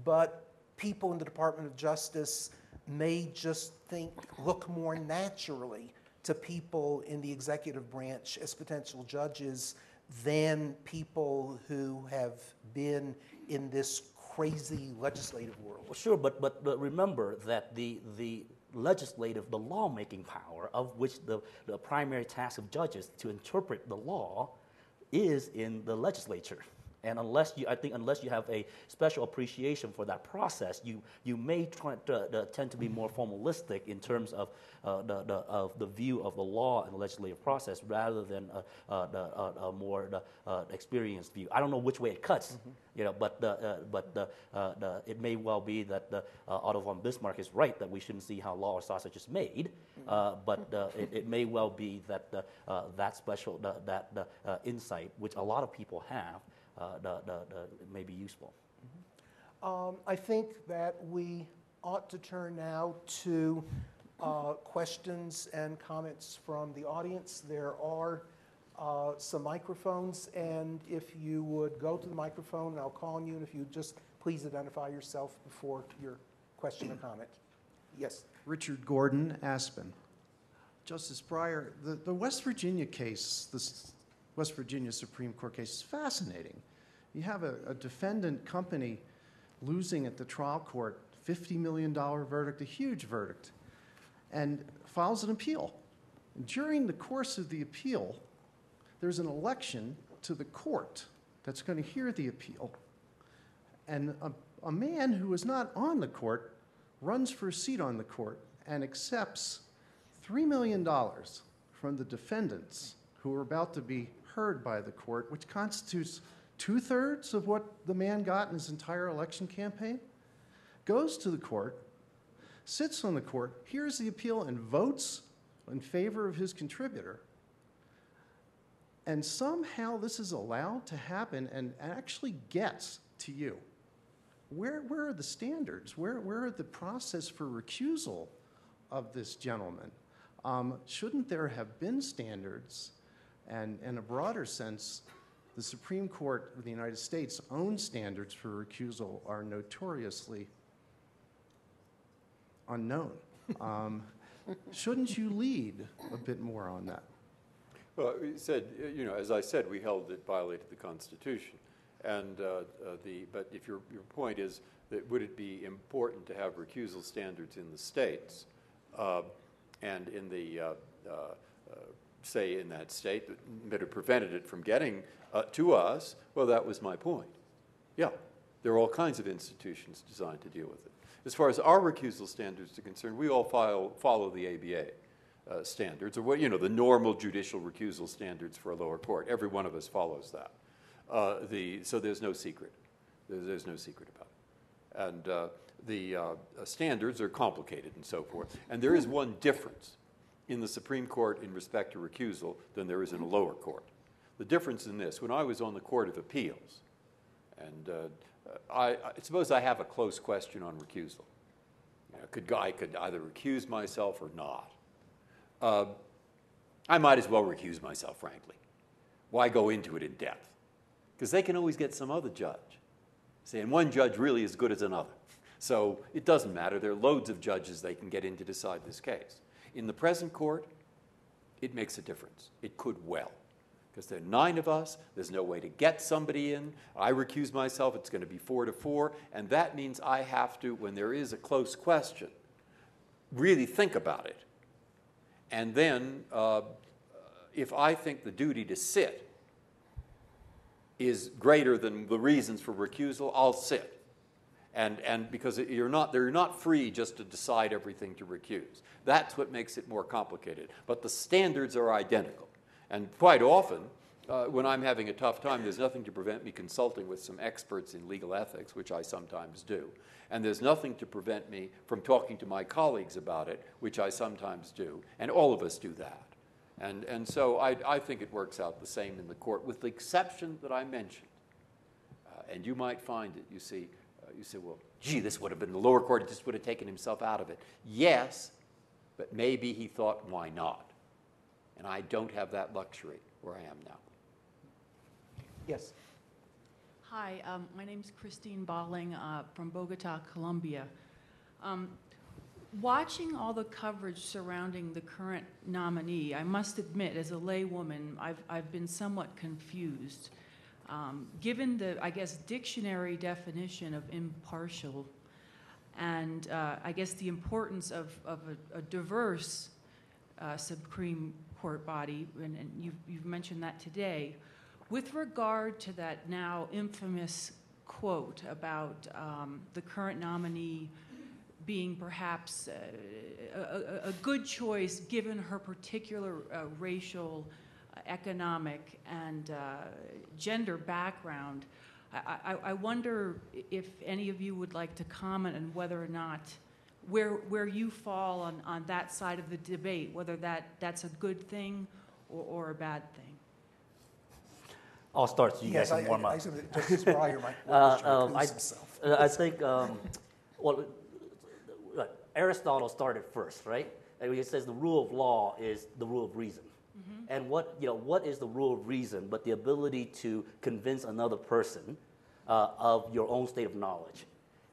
but people in the Department of Justice may just think, look more naturally to people in the executive branch as potential judges than people who have been in this crazy legislative world. Well, sure, but, but, but remember that the, the legislative, the lawmaking power, of which the, the primary task of judges to interpret the law, is in the legislature. And unless you, I think, unless you have a special appreciation for that process, you, you may try to, to tend to be more formalistic in terms of, uh, the, the, of the view of the law and the legislative process rather than uh, the, uh, uh, more the, uh, experienced view. I don't know which way it cuts, you know, but, the, uh, but the, uh, the, it may well be that the, uh, Otto von Bismarck is right that we shouldn't see how law or sausage is made, uh, but uh, it, it may well be that the, uh, that special that the, uh, insight, which a lot of people have, uh, the, the, the, may be useful. Um, I think that we ought to turn now to uh, questions and comments from the audience. There are uh, some microphones, and if you would go to the microphone, and I'll call on you, and if you just please identify yourself before your question or comment. Yes. Richard Gordon, Aspen. Justice Breyer, the, the West Virginia case, this West Virginia Supreme Court case is fascinating. You have a, a defendant company losing at the trial court $50 million verdict, a huge verdict, and files an appeal. During the course of the appeal, there's an election to the court that's going to hear the appeal. And a, a man who is not on the court runs for a seat on the court and accepts $3 million from the defendants who are about to be heard by the court, which constitutes two thirds of what the man got in his entire election campaign, goes to the court, sits on the court, hears the appeal, and votes in favor of his contributor. And somehow this is allowed to happen and actually gets to you. Where, where are the standards? Where, where are the process for recusal of this gentleman? Um, shouldn't there have been standards? And in a broader sense, the Supreme Court of the United States' own standards for recusal are notoriously unknown. (laughs) Um, shouldn't you lead a bit more on that? Well, we said, you know, as I said, we held it violated the Constitution. And uh, uh, the, but if your, your point is that would it be important to have recusal standards in the states uh, and in the, uh, uh, uh, say, in that state that, that have prevented it from getting uh, to us? Well, that was my point. Yeah, there are all kinds of institutions designed to deal with it. As far as our recusal standards are concerned, we all file, follow the ABA. Uh, standards, or what you know, the normal judicial recusal standards for a lower court. Every one of us follows that. Uh, the, so there's no secret. There's, there's no secret about it. And uh, the uh, standards are complicated and so forth. And there is one difference in the Supreme Court in respect to recusal than there is in a lower court. The difference in this: when I was on the Court of Appeals, and uh, I, I suppose I have a close question on recusal. You know, could I could either recuse myself or not. Uh, I might as well recuse myself, frankly. Why go into it in depth? Because they can always get some other judge. See, and one judge really is good as another. So it doesn't matter. There are loads of judges they can get in to decide this case. In the present court, it makes a difference. It could well. Because there are nine of us, there's no way to get somebody in. I recuse myself, it's going to be four to four, and that means I have to, when there is a close question, really think about it and then, uh, if I think the duty to sit is greater than the reasons for recusal, I'll sit. And, and because you're not, they're not free just to decide everything to recuse. That's what makes it more complicated. But the standards are identical. And quite often, uh, when I'm having a tough time, there's nothing to prevent me consulting with some experts in legal ethics, which I sometimes do. And there's nothing to prevent me from talking to my colleagues about it, which I sometimes do. And all of us do that. And, and so I, I think it works out the same in the court, with the exception that I mentioned. Uh, and you might find it, you see, you say, well, gee, this would have been the lower court, just would have taken himself out of it. Yes, but maybe he thought, why not? And I don't have that luxury where I am now. Yes. Hi, um, my is Christine Balling uh, from Bogota, Colombia. Um, watching all the coverage surrounding the current nominee, I must admit, as a laywoman, I've, I've been somewhat confused. Um, given the, I guess, dictionary definition of impartial, and uh, I guess the importance of, of a, a diverse uh, Supreme Court body, and, and you've, you've mentioned that today. With regard to that now infamous quote about um, the current nominee being perhaps uh, a, a, good choice given her particular uh, racial, economic, and uh, gender background, I, I, I, wonder if any of you would like to comment on whether or not where, where you fall on, on that side of the debate, whether that, that's a good thing or, or a bad thing. I'll start so you Yes, guys I, can warm I, I, up. said that Justice Breyer (laughs) Uh, um, I, himself. uh, I think, um, well, uh, Aristotle started first, right? And he says the rule of law is the rule of reason. And what, you know, what is the rule of reason but the ability to convince another person uh, of your own state of knowledge?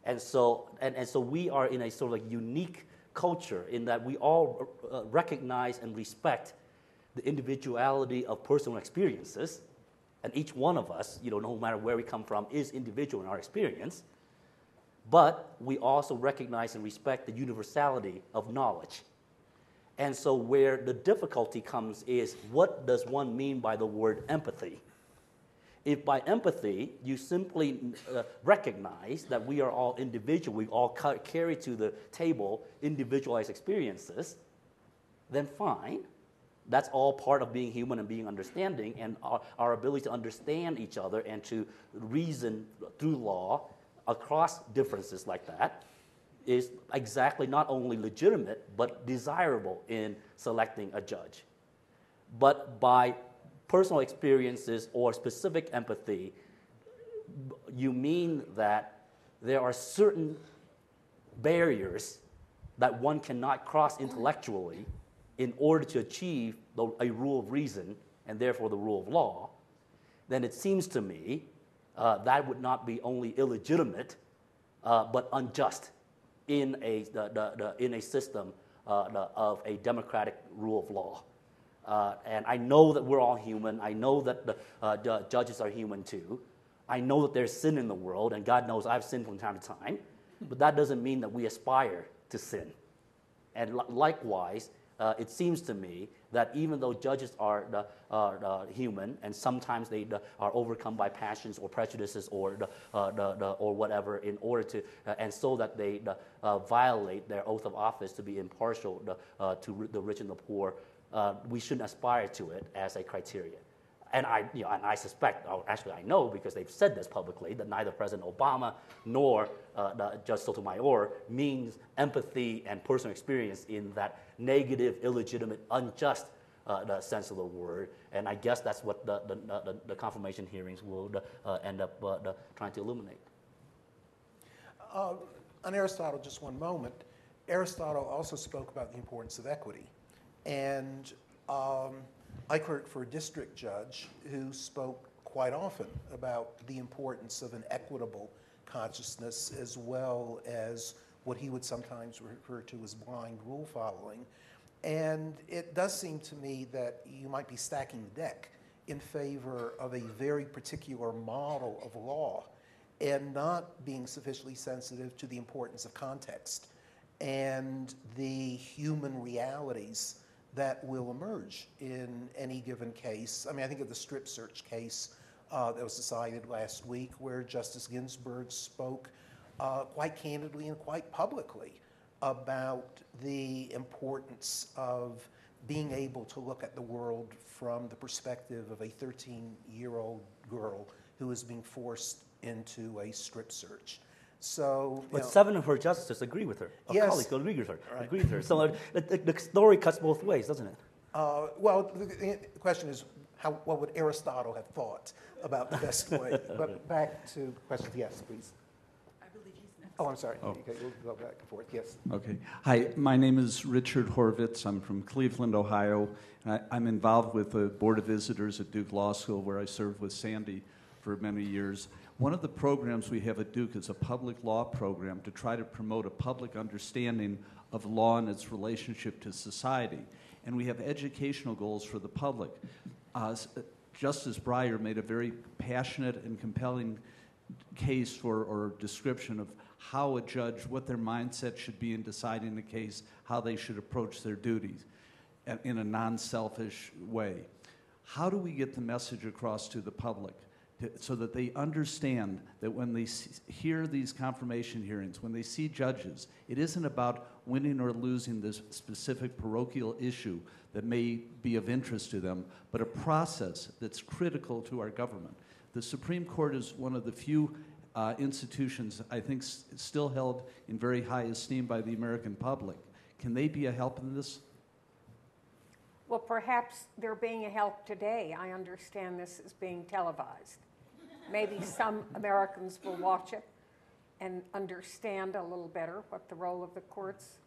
And so, and, and so we are in a sort of like unique culture in that we all uh, recognize and respect the individuality of personal experiences. And each one of us, you know, no matter where we come from, is individual in our experience. But we also recognize and respect the universality of knowledge. And so, where the difficulty comes is what does one mean by the word empathy? If by empathy you simply uh, recognize that we are all individual, we all ca- carry to the table individualized experiences, then fine. That's all part of being human and being understanding, and our, our ability to understand each other and to reason through law across differences like that is exactly not only legitimate but desirable in selecting a judge. But by personal experiences or specific empathy, you mean that there are certain barriers that one cannot cross intellectually in order to achieve the, a rule of reason and therefore the rule of law, then it seems to me uh, that would not be only illegitimate, uh, but unjust in a, the, the, the, in a system uh, the, of a democratic rule of law. Uh, and I know that we're all human. I know that the, uh, the judges are human too. I know that there's sin in the world, and God knows I've sinned from time to time. But that doesn't mean that we aspire to sin. And li- likewise, uh, it seems to me that even though judges are the, uh, the human and sometimes they the, are overcome by passions or prejudices or, the, uh, the, the, or whatever in order to, uh, and so that they the, uh, violate their oath of office to be impartial uh, to the rich and the poor, uh, we shouldn't aspire to it as a criteria. And I, you know, and I suspect, or actually I know because they've said this publicly, that neither President Obama nor uh, Judge Sotomayor means empathy and personal experience in that negative, illegitimate, unjust uh, the sense of the word. And I guess that's what the, the, the, the confirmation hearings will uh, end up uh, the, trying to illuminate. Uh, on Aristotle, just one moment. Aristotle also spoke about the importance of equity. And um, I clerked for a district judge who spoke quite often about the importance of an equitable consciousness as well as what he would sometimes refer to as blind rule following. And it does seem to me that you might be stacking the deck in favor of a very particular model of law and not being sufficiently sensitive to the importance of context and the human realities that will emerge in any given case. I mean, I think of the strip search case uh, that was decided last week, where Justice Ginsburg spoke uh, quite candidly and quite publicly about the importance of being able to look at the world from the perspective of a 13 year old girl who is being forced into a strip search. So, But know, seven of her justices agree with her. Yes. agree with her. Right. Agree with her. So the, the, the story cuts both ways, doesn't it? uh, well, the, the question is, how, what would Aristotle have thought about the best way? (laughs) But back to questions. Yes, please. I believe he's next. Oh, I'm sorry. Oh. Okay, we'll go back and forth. Yes. Okay. Hi, my name is Richard Horvitz. I'm from Cleveland, Ohio. I, I'm involved with the Board of Visitors at Duke Law School, where I served with Sandy for many years. One of the programs we have at Duke is a public law program to try to promote a public understanding of law and its relationship to society. And we have educational goals for the public. Uh, Justice Breyer made a very passionate and compelling case for or description of how a judge, what their mindset should be in deciding the case, how they should approach their duties uh, in a non selfish way. How do we get the message across to the public to, so that they understand that when they s hear these confirmation hearings, when they see judges, it isn't about winning or losing this specific parochial issue that may be of interest to them, but a process that's critical to our government. The Supreme Court is one of the few uh, institutions I think s- still held in very high esteem by the American public. Can they be a help in this? Well, perhaps they're being a help today. I understand this is being televised. Maybe some Americans will watch it and understand a little better what the role of the courts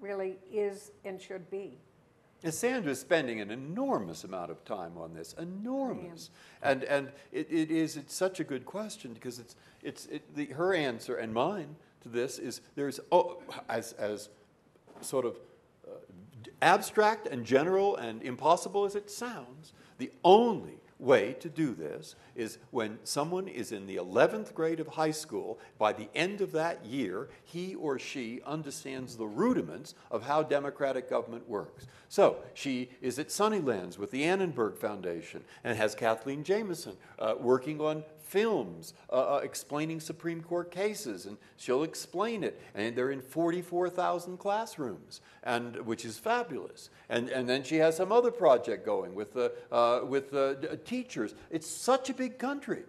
really is and should be. And is spending an enormous amount of time on this, enormous. And, and it, it is, it's such a good question because it's, it's, it, the, her answer and mine to this is there's, oh, as, as sort of uh, abstract and general and impossible as it sounds, the only way to do this is when someone is in the 11th grade of high school, by the end of that year, he or she understands the rudiments of how democratic government works. So she is at Sunnylands with the Annenberg Foundation and has Kathleen Jamieson uh, working on films uh, uh, explaining Supreme Court cases, and she'll explain it. And they're in 44,000 classrooms, and which is fabulous. And, and then she has some other project going with the uh, with the d- teachers. It's such a big country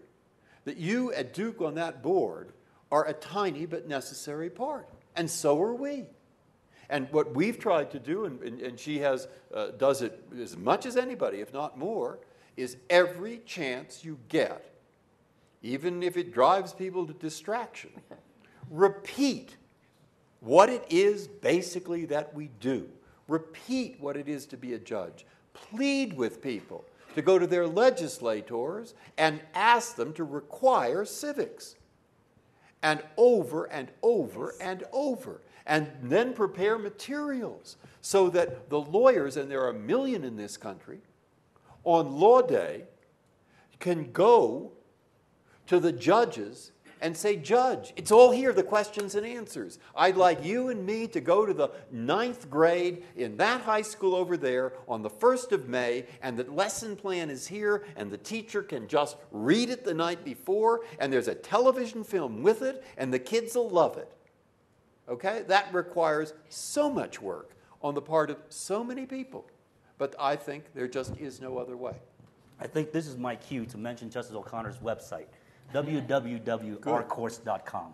that you at Duke on that board are a tiny but necessary part, and so are we. And what we've tried to do, and, and, and she has uh, does it as much as anybody, if not more, is every chance you get even if it drives people to distraction. Repeat what it is basically that we do. Repeat what it is to be a judge. Plead with people to go to their legislators and ask them to require civics. And over and over and over. And then prepare materials so that the lawyers, and there are a million in this country, on law day can go to the judges and say, Judge, it's all here, the questions and answers. I'd like you and me to go to the ninth grade in that high school over there on the 1st of May, and the lesson plan is here, and the teacher can just read it the night before, and there's a television film with it, and the kids will love it. Okay? That requires so much work on the part of so many people. But I think there just is no other way. I think this is my cue to mention Justice O'Connor's website, www.ourcourts.com.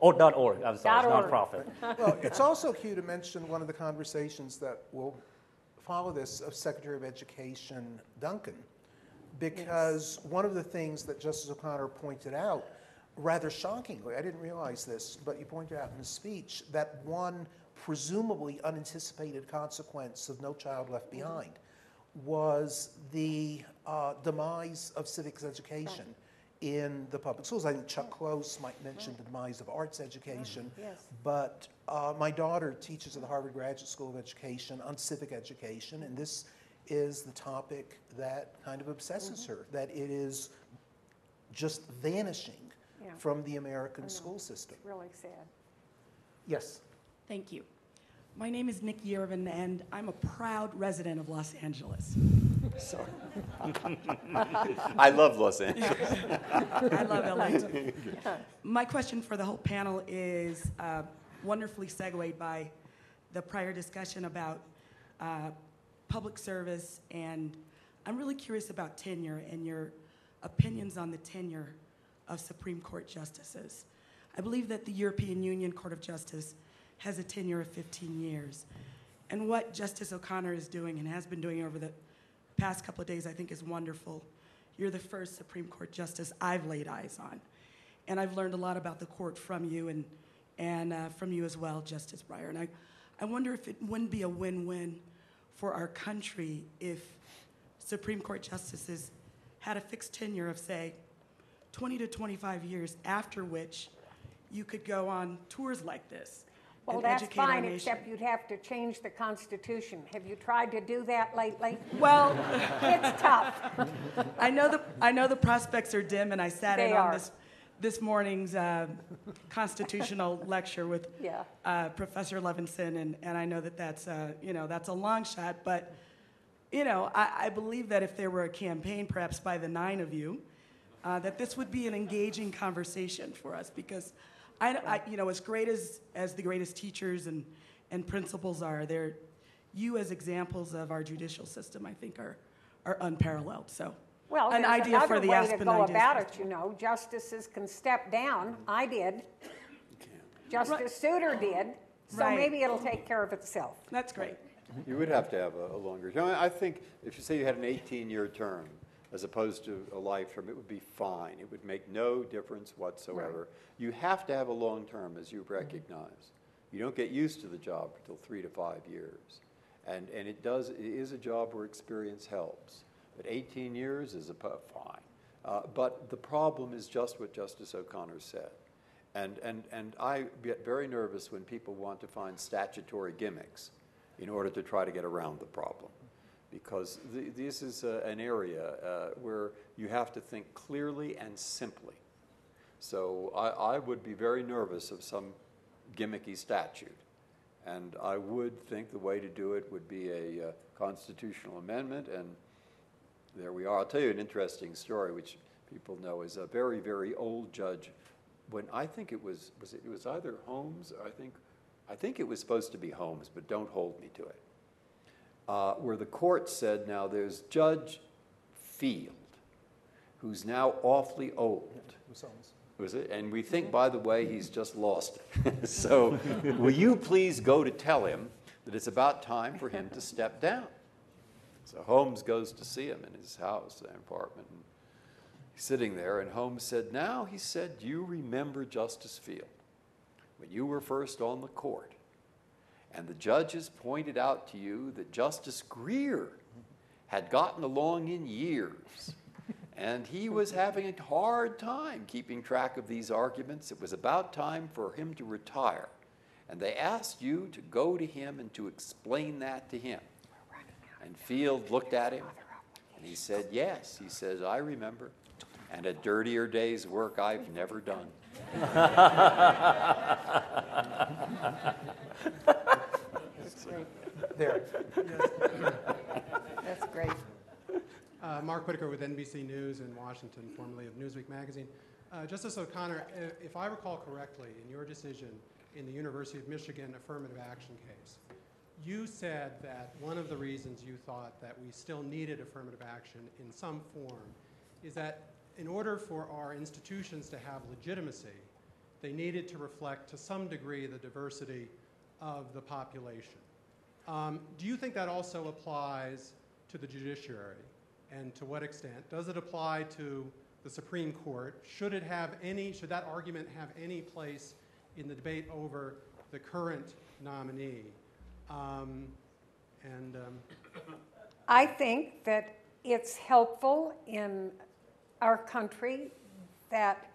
Or dot .org, I'm sorry, Dot it's nonprofit. (laughs) Well, it's also cue to mention one of the conversations that will follow this of Secretary of Education Duncan, because one of the things that Justice O'Connor pointed out, rather shockingly, I didn't realize this, but you pointed out in the speech that one presumably unanticipated consequence of No Child Left Behind was the uh, demise of civics education in the public schools. I think Chuck Close might mention the demise of arts education. Yes. But uh, my daughter teaches at the Harvard Graduate School of Education on civic education, and this is the topic that kind of obsesses her, that it is just vanishing Yeah. from the American school system. Really sad. Yes. Thank you. My name is Nick Yervin, and I'm a proud resident of Los Angeles. Sorry. I love Los Angeles. I love LA (laughs) too. My question for the whole panel is uh, wonderfully segued by the prior discussion about uh, public service, and I'm really curious about tenure and your opinions on the tenure of Supreme Court justices. I believe that the European Union Court of Justice has a tenure of 15 years. And what Justice O'Connor is doing and has been doing over the past couple of days, I think, is wonderful. You're the first Supreme Court justice I've laid eyes on. And I've learned a lot about the court from you and, and uh, from you as well, Justice Breyer. And I, I wonder if it wouldn't be a win win for our country if Supreme Court justices had a fixed tenure of, say, 20 to 25 years, after which you could go on tours like this. Well, and that's educate our fine, nation. except you'd have to change the Constitution. Have you tried to do that lately? Well, (laughs) It's tough. I know the I know the prospects are dim, and I sat in on are. this this morning's uh, constitutional (laughs) lecture with Yeah. uh, Professor Levinson, and, and I know that that's uh, you know that's a long shot, but you know I, I believe that if there were a campaign, perhaps by the nine of you, uh, that this would be an engaging conversation for us because I, I you know as great as as the greatest teachers and and principals are, they're you as examples of our judicial system, I think are are unparalleled. So. Well, an idea another for the way to Aspen go Ideas about it, you know. Justices can step down. I did. Justice Souter did. So Right. maybe it'll take care of itself. That's great. You would have to have a, a longer term. I think if you say you had an 18-year term as opposed to a life term, it would be fine. It would make no difference whatsoever. You have to have a long term, as you recognize. You don't get used to the job until three to five years. And, and it does, it is a job where experience helps. But 18 years is a, fine. Uh, but the problem is just what Justice O'Connor said. And, and, and I get very nervous when people want to find statutory gimmicks in order to try to get around the problem. Because th- this is uh, an area uh, where you have to think clearly and simply. So I, I would be very nervous of some gimmicky statute. And I would think the way to do it would be a uh, constitutional amendment, and there we are. I'll tell you an interesting story, which people know is a very, very old judge. When I think it was, was it, it was either Holmes, I think, I think it was supposed to be Holmes, but don't hold me to it. Uh, where the court said, now there's Judge Field, who's now awfully old. Was it? And we think, by the way, he's just lost it. (laughs) so, (laughs) will you please go to tell him that it's about time for him to step down? So Holmes goes to see him in his house, an apartment. And he's sitting there, and Holmes said, Now, he said, do you remember Justice Field when you were first on the court? And the judges pointed out to you that Justice Grier had gotten along in years. And he was having a hard time keeping track of these arguments. It was about time for him to retire. And they asked you to go to him and to explain that to him. And Field looked at him and he said, Yes. He says, I remember. And a dirtier day's work I've never done. (laughs) That's great. (laughs) There. That's great. Uh, Mark Whitaker with NBC News in Washington, formerly of Newsweek magazine. Uh, Justice O'Connor, i- if I recall correctly, in your decision in the University of Michigan affirmative action case, you said that one of the reasons you thought that we still needed affirmative action in some form is that in order for our institutions to have legitimacy, they needed to reflect to some degree the diversity of the population. Um, do you think that also applies to the judiciary? And to what extent? Does it apply to the Supreme Court? Should it have any, should that argument have any place in the debate over the current nominee? Um, and um, I think that it's helpful in our country that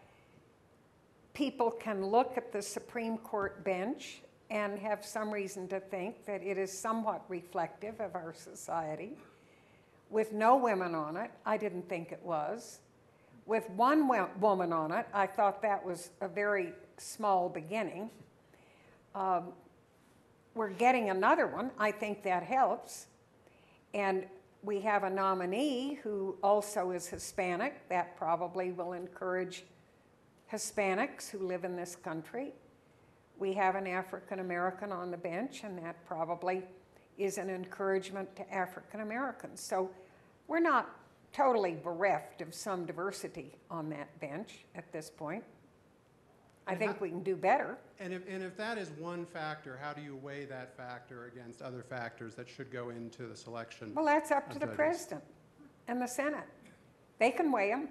people can look at the Supreme Court bench and have some reason to think that it is somewhat reflective of our society. With no women on it, I didn't think it was. With one wo- woman on it, I thought that was a very small beginning. Um, we're getting another one. I think that helps. And we have a nominee who also is Hispanic. That probably will encourage Hispanics who live in this country. We have an African American on the bench, and that probably is an encouragement to African Americans. So we're not totally bereft of some diversity on that bench at this point. I And think how- we can do better. and if, and if that is one factor, how do you weigh that factor against other factors that should go into the selection? Well, that's up to the judges? president and the Senate. They can weigh them.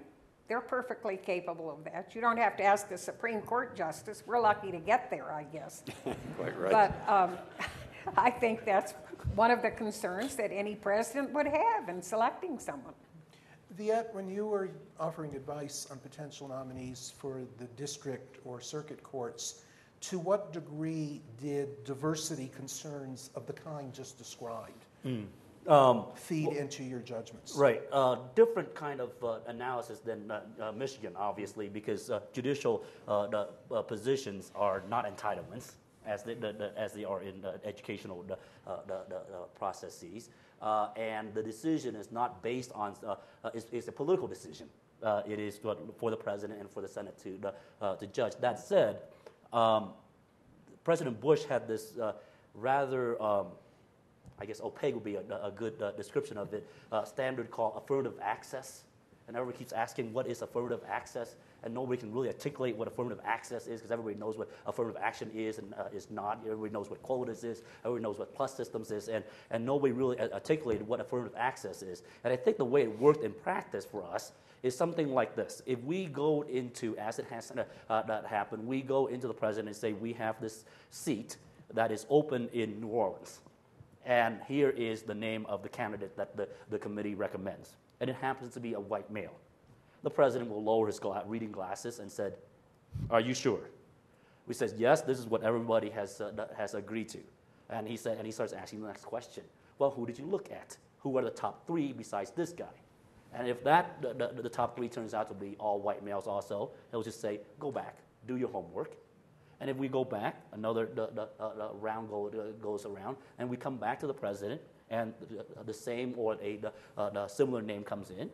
They're perfectly capable of that. You don't have to ask the Supreme Court justice. We're lucky to get there, I guess. (laughs) Quite right. But um, (laughs) I think that's one of the concerns that any president would have in selecting someone. Viet, when you were offering advice on potential nominees for the district or circuit courts, to what degree did diversity concerns of the kind just described Um, feed into your judgments? Right, uh, different kind of uh, analysis than uh, uh, Michigan, obviously, because uh, judicial uh, the, uh, positions are not entitlements as they, the, the, as they are in educational the, uh, the, the, uh, processes, uh, and the decision is not based on it's, it's a political decision. Uh, it is for the president and for the Senate to uh, to judge. That said, um, President Bush had this uh, rather um, I guess opaque would be a, a good uh, description of it, uh, standard called affirmative access. And everybody keeps asking what is affirmative access, and nobody can really articulate what affirmative access is because everybody knows what affirmative action is and uh, is not. Everybody knows what quotas is, everybody knows what plus systems is, and, and nobody really a- articulated what affirmative access is. And I think the way it worked in practice for us is something like this. If we go into, as it has uh, uh, happened, we go into the president and say, we have this seat that is open in New Orleans and here is the name of the candidate that the, the committee recommends. And it happens to be a white male. The president will lower his gla- reading glasses and said, Are you sure? We said, Yes, this is what everybody has, uh, has agreed to. And he said, and he starts asking the next question. Well, who did you look at? Who are the top three besides this guy? And if that the, the, the top three turns out to be all white males also, he'll just say, go back, do your homework. And if we go back, another the, the, uh, round go, uh, goes around, and we come back to the president, and the, the same or a the, uh, the similar name comes in,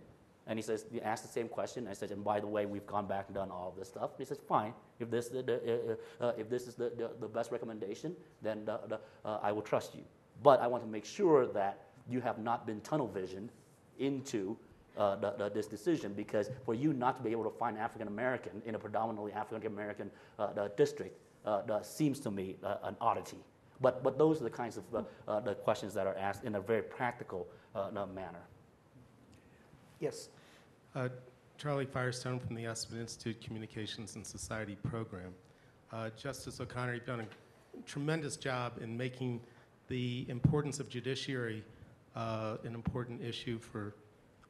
and he says, he asks the same question. I said, and by the way, we've gone back and done all this stuff. And he says, fine. If this, uh, uh, if this is the, the, best recommendation, then the, the, uh, I will trust you. But I want to make sure that you have not been tunnel visioned into uh, the, the, this decision because for you not to be able to find African American in a predominantly African American uh, district uh, the, seems to me uh, an oddity. But, but those are the kinds of uh, uh, the questions that are asked in a very practical manner. Yes. Uh, Charlie Firestone from the Aspen Institute Communications and Society program. Uh, Justice O'Connor, you've done a tremendous job in making the importance of judiciary uh, an important issue for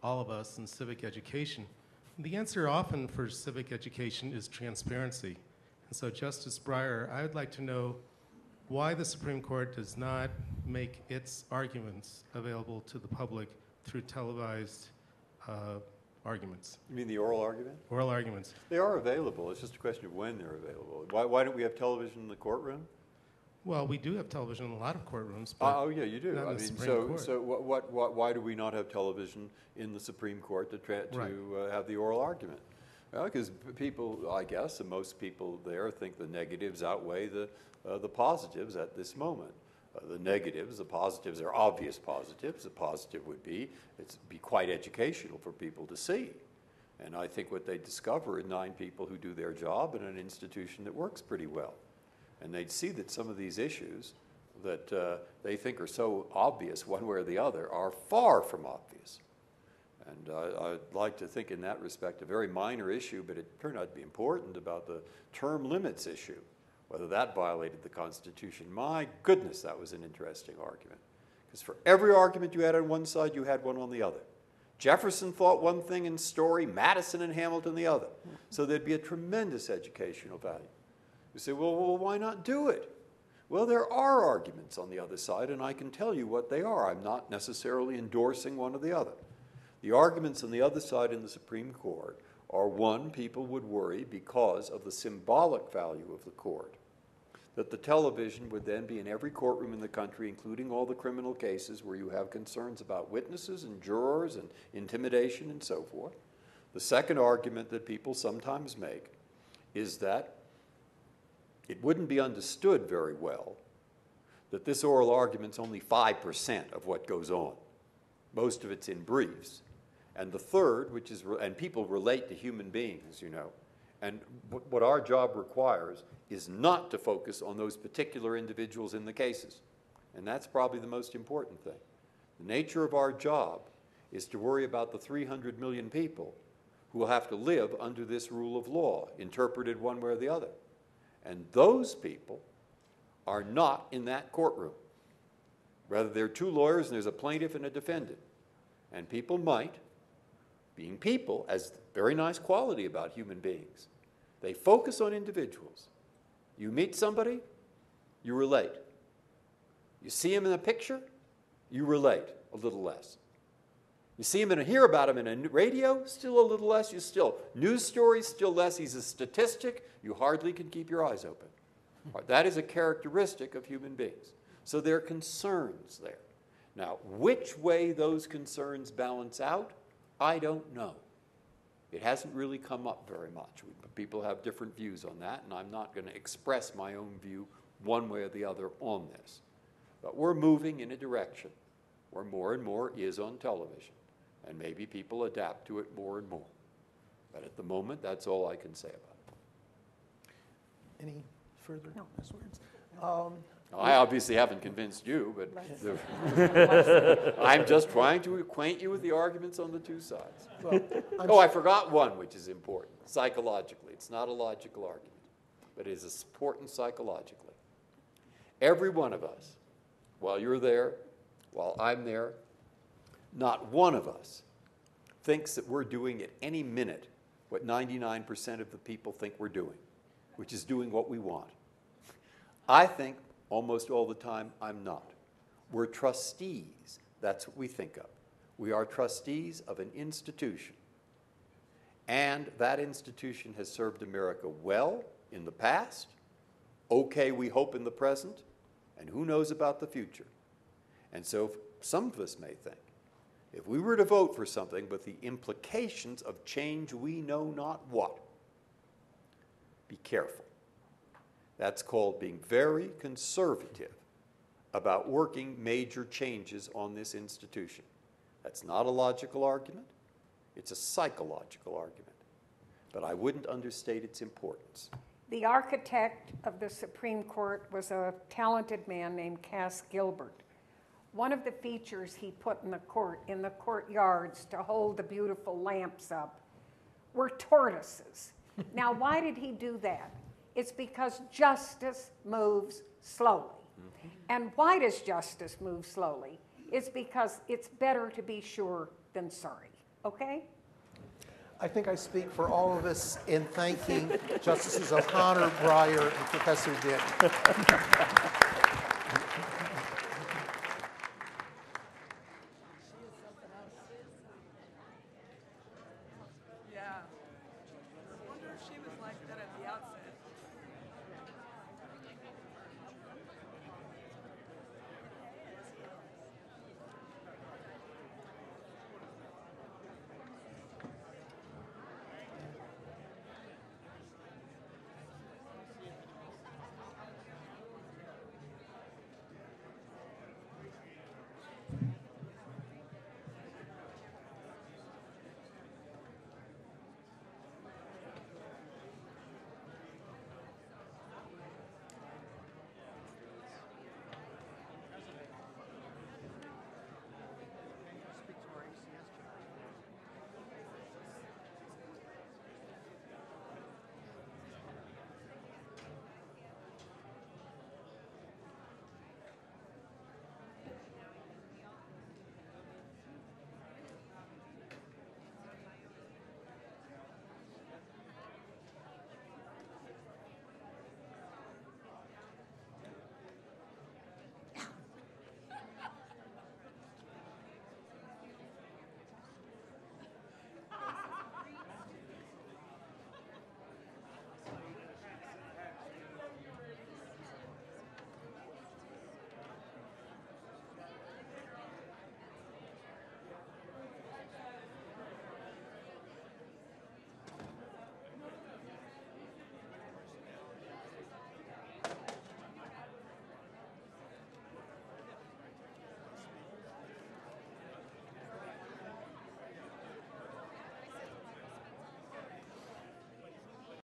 all of us in civic education. The answer often for civic education is transparency. And so, Justice Breyer, I would like to know why the Supreme Court does not make its arguments available to the public through televised uh, arguments, You mean the oral argument? oral arguments. They are available. It's just a question of when they're available. Why, why don't we have television in the courtroom? Well, we do have television in a lot of courtrooms, but Uh, oh, yeah, you do. I mean, so, Court. so what, what, what, why do we not have television in the Supreme Court to, tra- Right. to uh, have the oral argument? Because people, I guess, and most people there think the negatives outweigh the, uh, the positives at this moment. Uh, the negatives, the positives are obvious positives. The positive would be it's be quite educational for people to see. And I think what they discover are nine people who do their job in an institution that works pretty well. And they'd see that some of these issues that uh, they think are so obvious one way or the other are far from obvious. And uh, I'd like to think, in that respect, a very minor issue, but it turned out to be important about the term limits issue, whether that violated the Constitution. My goodness, that was an interesting argument. Because for every argument you had on one side, you had one on the other. Jefferson thought one thing in Story, Madison and Hamilton the other. So there'd be a tremendous educational value. You say, well, well, why not do it? Well, there are arguments on the other side, and I can tell you what they are. I'm not necessarily endorsing one or the other. The arguments on the other side in the Supreme Court are one, people would worry because of the symbolic value of the court, that the television would then be in every courtroom in the country, including all the criminal cases where you have concerns about witnesses and jurors and intimidation and so forth. The second argument that people sometimes make is that it wouldn't be understood very well that this oral argument's only 5% of what goes on. Most of it's in briefs. And the third, which is, and people relate to human beings, you know. And what what our job requires is not to focus on those particular individuals in the cases. And that's probably the most important thing. The nature of our job is to worry about the 300 million people who will have to live under this rule of law, interpreted one way or the other. And those people are not in that courtroom. Rather, there are two lawyers and there's a plaintiff and a defendant. And people might, being people, as very nice quality about human beings, they focus on individuals. You meet somebody, you relate. You see him in a picture, you relate a little less. You see him and hear about him in a radio, still a little less. You still news stories, still less. He's a statistic. You hardly can keep your eyes open. That is a characteristic of human beings. So there are concerns there. Now, which way those concerns balance out, I don't know. It hasn't really come up very much. People have different views on that, and I'm not going to express my own view one way or the other on this. But we're moving in a direction where more and more is on television, and maybe people adapt to it more and more. But at the moment, that's all I can say about it. Any further last words? Um, I obviously haven't convinced you, but the- (laughs) (laughs) I'm just trying to acquaint you with the arguments on the two sides. well, (laughs) Oh, I forgot one, which is important psychologically. It's not a logical argument, but it is important psychologically. Every one of us, while you're there while I'm there, not one of us thinks that we're doing at any minute what 99% of the people think we're doing, which is doing what we want. I think almost all the time I'm not. We're trustees. That's what we think of. We are trustees of an institution. And that institution has served America well in the past, okay, we hope in the present, and who knows about the future. And so some of us may think if we were to vote for something but the implications of change we know not what, be careful. That's called being very conservative about working major changes on this institution. That's not a logical argument, it's a psychological argument. But I wouldn't understate its importance. The architect of the Supreme Court was a talented man named Cass Gilbert. One of the features he put in the court, in the courtyards to hold the beautiful lamps up, were tortoises. (laughs) now, why did he do that? It's because justice moves slowly. Mm-hmm. And why does justice move slowly? It's because it's better to be sure than sorry. Okay? I think I speak for all of us in thanking Justices O'Connor, Breyer, and Professor Dinh. (laughs)